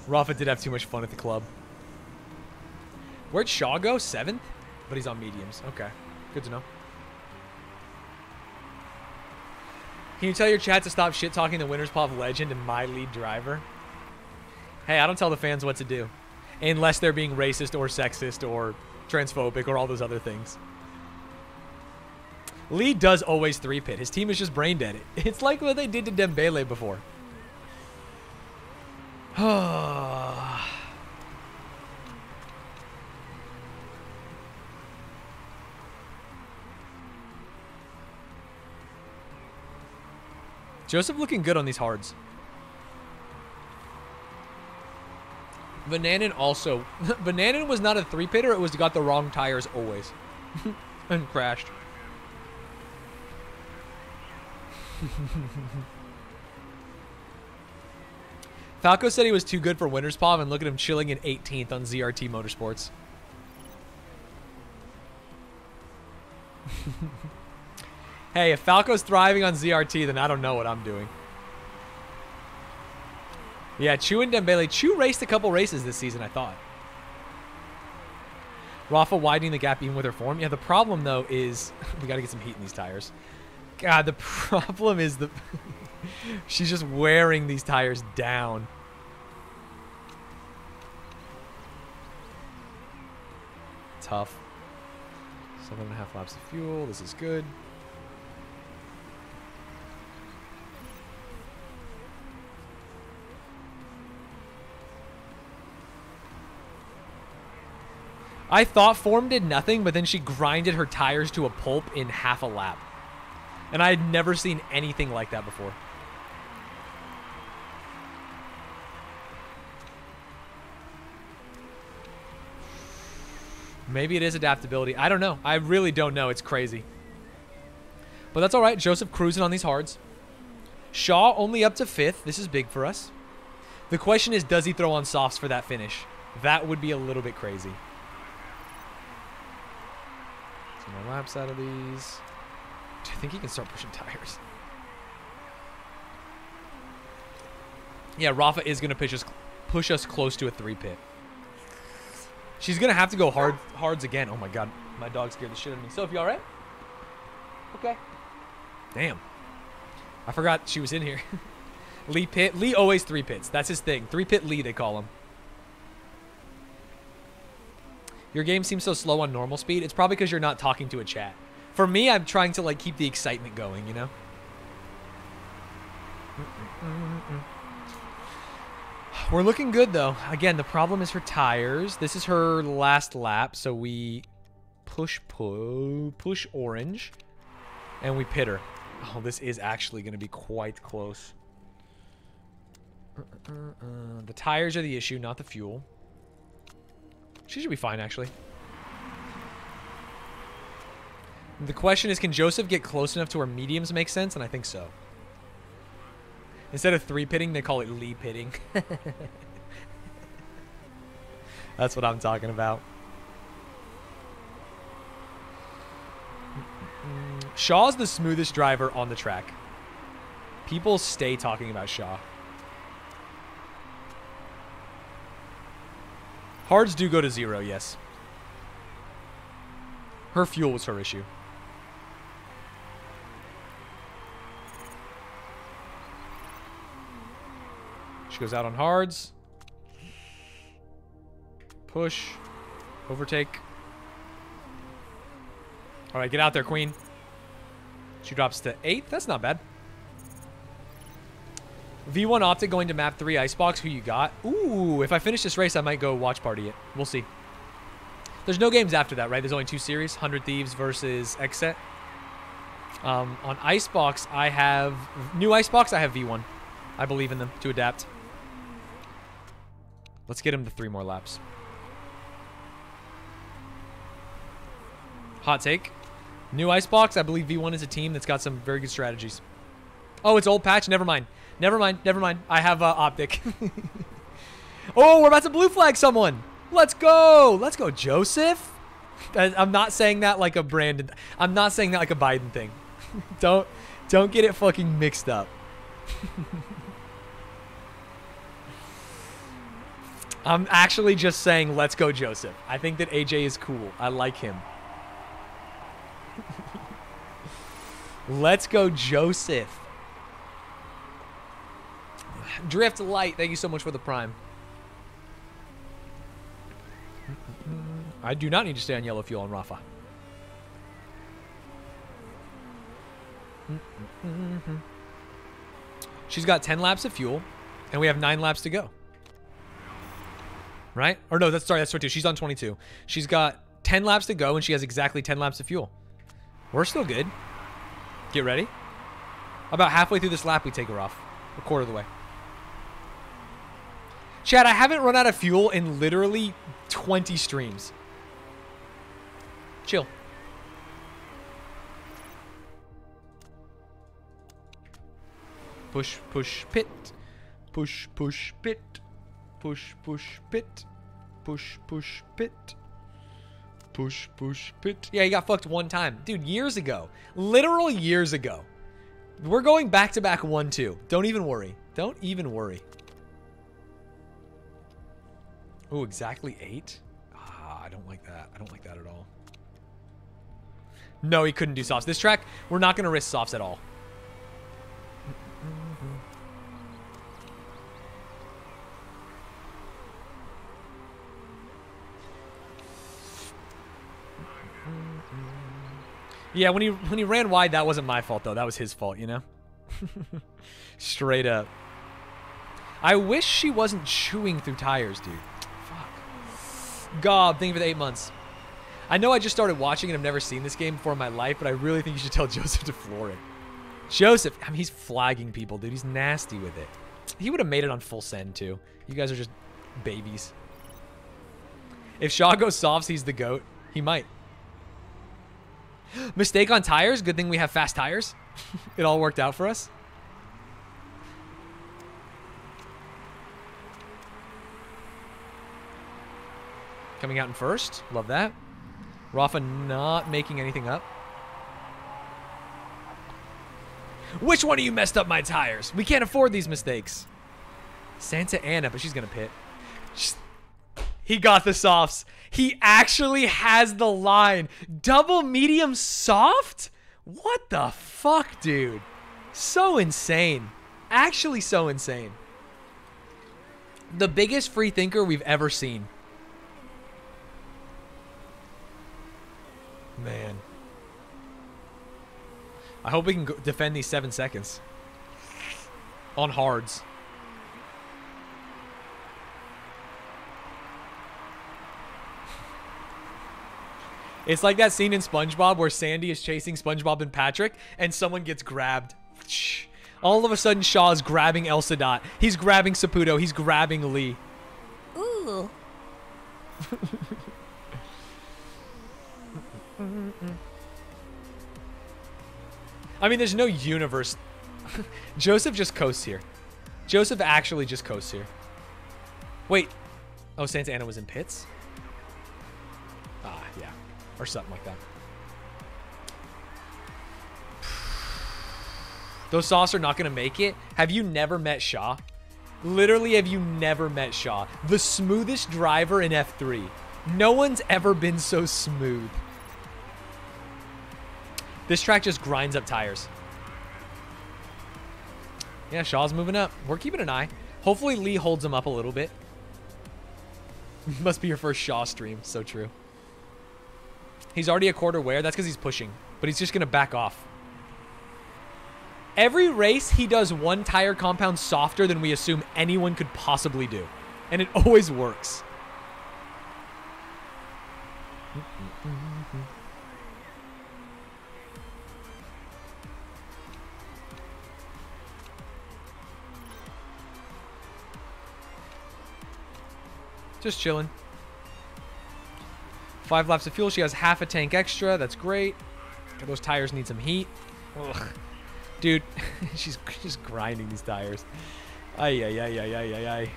Rafa did have too much fun at the club. Where'd Shaw go? Seventh? But he's on mediums. Okay. Good to know. Can you tell your chat to stop shit talking the WinnersPOV legend and my lead driver? Hey, I don't tell the fans what to do. Unless they're being racist or sexist or transphobic or all those other things. Lee does always three pit. His team is just brain dead. It's like what they did to Dembele before. Joseph looking good on these hards. Bananan also. Bananan was not a three pitter. It was got the wrong tires always. and crashed. Falco said he was too good for WinnersPOV, and look at him chilling in 18th on ZRT Motorsports. Hey, if Falco's thriving on ZRT, then I don't know what I'm doing. Yeah, Chu and Dembele. Chu raced a couple races this season, I thought. Rafa widening the gap even with her form. Yeah, the problem, though, is we got to get some heat in these tires. God, the problem is the she's just wearing these tires down. Tough. Seven and a half laps of fuel. This is good. I thought form did nothing, but then she grinded her tires to a pulp in half a lap. And I had never seen anything like that before. Maybe it is adaptability. I don't know. I really don't know. It's crazy. But that's all right. Joseph cruising on these hards. Shaw only up to fifth. This is big for us. The question is, does he throw on softs for that finish? That would be a little bit crazy. More laps out of these. Do you think he can start pushing tires? Yeah, Rafa is going to push us, push us close to a three pit. She's going to have to go hard hards again. Oh my god, my dog scared the shit out of me. Sophie, all right? Okay. Damn. I forgot she was in here. Lee Pit. Lee always three pits. That's his thing. Three pit Lee, they call him. Your game seems so slow on normal speed. It's probably because you're not talking to a chat. For me, I'm trying to like keep the excitement going, you know? We're looking good though. Again, the problem is her tires. This is her last lap, so we push push push orange and we pit her. Oh, this is actually going to be quite close. Uh, the tires are the issue, not the fuel. She should be fine, actually. The question is, can Joseph get close enough to where mediums make sense? And I think so. Instead of three pitting, they call it Lee pitting. That's what I'm talking about. Shaw's the smoothest driver on the track. People stay talking about Shaw. Hards do go to zero, yes. Her fuel was her issue. She goes out on hards. Push. Overtake. All right, get out there, queen. She drops to 8. That's not bad. V1 OpTic going to map 3 Icebox. Who you got? Ooh, if I finish this race, I might go watch party it. We'll see. There's no games after that, right? There's only two series. 100 Thieves versus XSET. Um, on Icebox, I have... New Icebox, I have V1. I believe in them to adapt. Let's get him to three more laps. Hot take. New Icebox, I believe V1 is a team that's got some very good strategies. Oh, it's old patch? Never mind. Never mind. Never mind. I have uh, OpTic. oh, we're about to blue flag someone. Let's go. Let's go, Joseph. I'm not saying that like a Brandon. I'm not saying that like a Biden thing. don't don't get it fucking mixed up. I'm actually just saying let's go Joseph. I think that AJ is cool. I like him. let's go Joseph. Drift Light, thank you so much for the prime. I do not need to stay on yellow fuel on Rafa. She's got 10 laps of fuel, and we have 9 laps to go. Right? Or no, that's sorry, that's 22. She's on 22. She's got 10 laps to go, and she has exactly 10 laps of fuel. We're still good. Get ready. About halfway through this lap, we take her off. A quarter of the way. Chad, I haven't run out of fuel in literally 20 streams. Chill. Push, push, pit. Push, push, pit. Push, push, pit. Push, push, pit. Push, push, pit. Yeah, he got fucked one time. Dude, years ago. Literal years ago. We're going back to back 1 2. Don't even worry. Don't even worry. Oh, exactly 8? Ah, I don't like that. I don't like that at all. No, he couldn't do softs. This track, we're not going to risk softs at all. Yeah, when he when he ran wide, that wasn't my fault though. That was his fault, you know. Straight up. I wish she wasn't chewing through tires, dude. God, thank you for the eight months. I know I just started watching and I've never seen this game before in my life, but I really think you should tell Joseph to floor it. Joseph, I mean, he's flagging people, dude. He's nasty with it. He would have made it on full send, too. You guys are just babies. If Shaw goes softs, he's the GOAT. He might. Mistake on tires. Good thing we have fast tires. it all worked out for us. Coming out in first. Love that. Rafa not making anything up. Which one of you messed up my tires? We can't afford these mistakes. Santa Ana, but she's going to pit. She's he got the softs. He actually has the line. Double medium soft? What the fuck, dude? So insane. Actually so insane. The biggest free thinker we've ever seen. Man. I hope we can defend these seven seconds. On hards. It's like that scene in SpongeBob where Sandy is chasing SpongeBob and Patrick, and someone gets grabbed. All of a sudden, Shaw's grabbing Elsa Dot. He's grabbing Saputo. He's grabbing Lee. Ooh. I mean, there's no universe. Joseph just coasts here. Joseph actually just coasts here. Wait. Oh, Santa Ana was in pits? Ah, yeah or something like that. Those sauce are not going to make it. Have you never met Shaw? Literally, have you never met Shaw? The smoothest driver in F3. No one's ever been so smooth. This track just grinds up tires. Yeah, Shaw's moving up. We're keeping an eye. Hopefully Lee holds him up a little bit. Must be your first Shaw stream. So true. He's already a quarter wear. That's because he's pushing. But he's just going to back off. Every race, he does one tire compound softer than we assume anyone could possibly do. And it always works. Just chilling. Five laps of fuel. She has half a tank extra. That's great. Those tires need some heat. Ugh. Dude, she's just grinding these tires. Ay, ay, ay, ay, ay, ay, ay.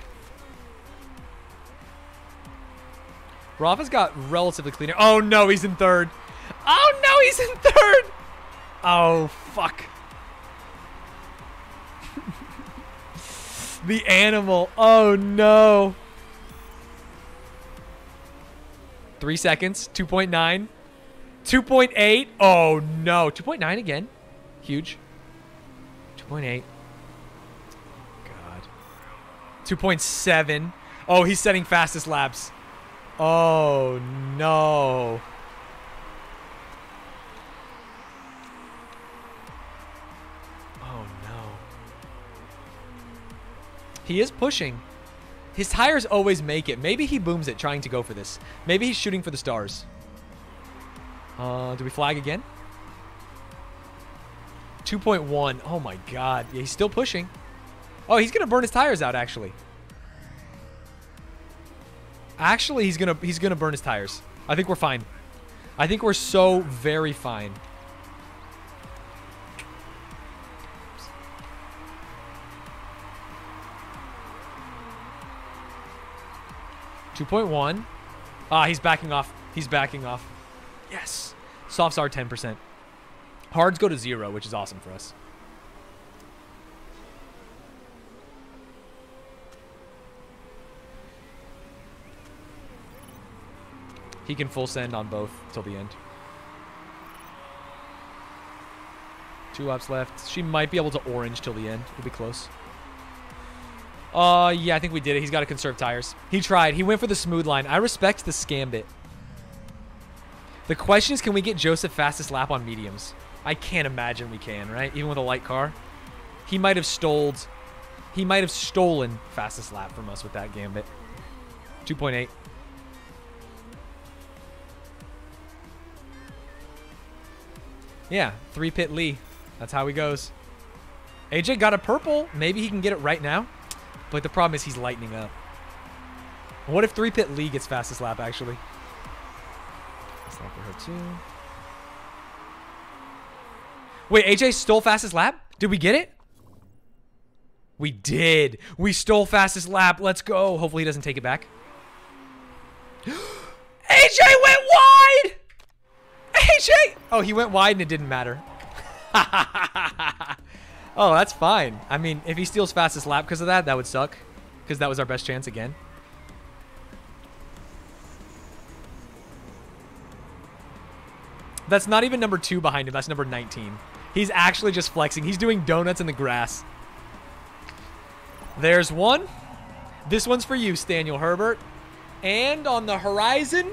Rafa's got relatively cleaner. Oh, no, he's in third. Oh, no, he's in third. Oh, fuck. the animal. Oh, no. Three seconds. 2.9. 2.8. Oh, no. 2.9 again. Huge. 2.8. God. 2.7. Oh, he's setting fastest laps. Oh, no. Oh, no. He is pushing. His tires always make it. Maybe he booms it trying to go for this. Maybe he's shooting for the stars. Uh, do we flag again? 2.1. Oh my god. Yeah, he's still pushing. Oh, he's gonna burn his tires out actually. Actually, he's gonna he's gonna burn his tires. I think we're fine. I think we're so very fine. 2.1. Ah, he's backing off. He's backing off. Yes. Softs are 10%. Hards go to zero, which is awesome for us. He can full send on both till the end. Two ups left. She might be able to orange till the end. It'll be close. Uh, yeah, I think we did it. He's got to conserve tires. He tried. He went for the smooth line. I respect the scam bit. The question is, can we get Joseph fastest lap on mediums? I can't imagine we can, right? Even with a light car. He might have stoled. He might have stolen fastest lap from us with that gambit. 2.8. Yeah, three pit Lee. That's how he goes. AJ got a purple. Maybe he can get it right now. But the problem is he's lightening up. What if three pit Lee gets fastest lap, actually? That's not for her, too. Wait, AJ stole fastest lap? Did we get it? We did. We stole fastest lap. Let's go. Hopefully he doesn't take it back. AJ went wide! AJ! Oh, he went wide and it didn't matter. oh, that's fine. I mean, if he steals fastest lap because of that, that would suck. Because that was our best chance again. That's not even number two behind him. That's number 19. He's actually just flexing. He's doing donuts in the grass. There's one. This one's for you, Staniel Herbert. And on the horizon,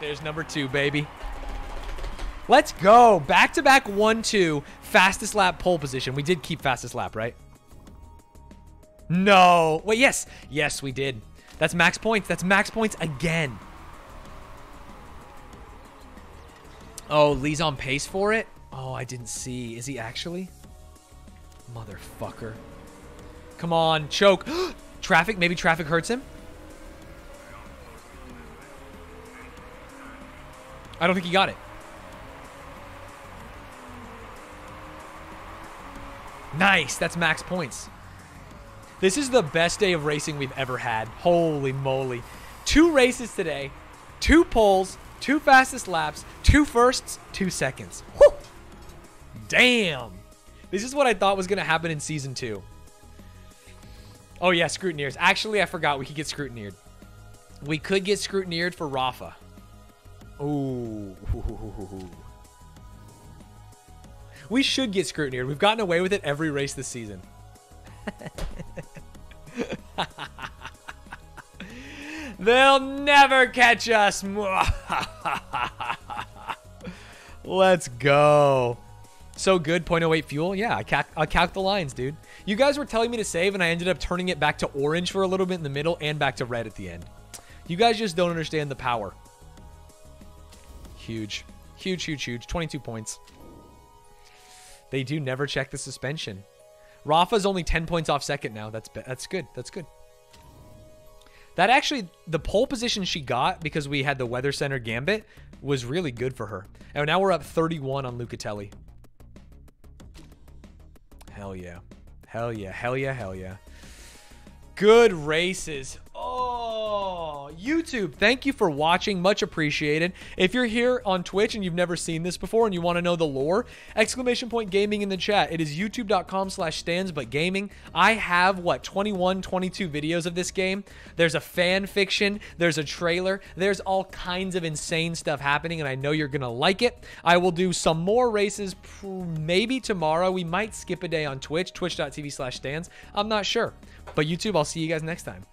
there's number two, baby. Let's go. Back-to-back one-two. Fastest lap pole position. We did keep fastest lap, right? No. Wait, yes. Yes, we did. That's max points. That's max points again. Oh, Lee's on pace for it? Oh, I didn't see. Is he actually? Motherfucker. Come on, choke. traffic? Maybe traffic hurts him? I don't think he got it. Nice. That's max points. This is the best day of racing we've ever had. Holy moly. Two races today, two poles, two fastest laps, two firsts, two seconds. Whew. Damn. This is what I thought was going to happen in season two. Oh, yeah, scrutineers. Actually, I forgot we could get scrutineered. We could get scrutineered for Rafa. Ooh. We should get scrutineered. We've gotten away with it every race this season. They'll never catch us. Let's go. So good, 0.08 fuel. Yeah, I, cal I calc the lines, dude. You guys were telling me to save, and I ended up turning it back to orange for a little bit in the middle and back to red at the end. You guys just don't understand the power. Huge. Huge, huge, huge. 22 points. They do never check the suspension. Rafa's only 10 points off second now. That's that's good. That's good. That actually, the pole position she got because we had the Weather Center Gambit was really good for her. And now we're up 31 on Lucatelli. Hell yeah. Hell yeah. Hell yeah. Hell yeah. Good races. Oh, YouTube, thank you for watching. Much appreciated. If you're here on Twitch and you've never seen this before and you want to know the lore, exclamation point gaming in the chat. It is youtube.com slash Stanz but Gaming. I have, what, 21, 22 videos of this game. There's a fan fiction. There's a trailer. There's all kinds of insane stuff happening, and I know you're going to like it. I will do some more races maybe tomorrow. We might skip a day on Twitch, twitch.tv slash Stanz. I'm not sure. But YouTube, I'll see you guys next time.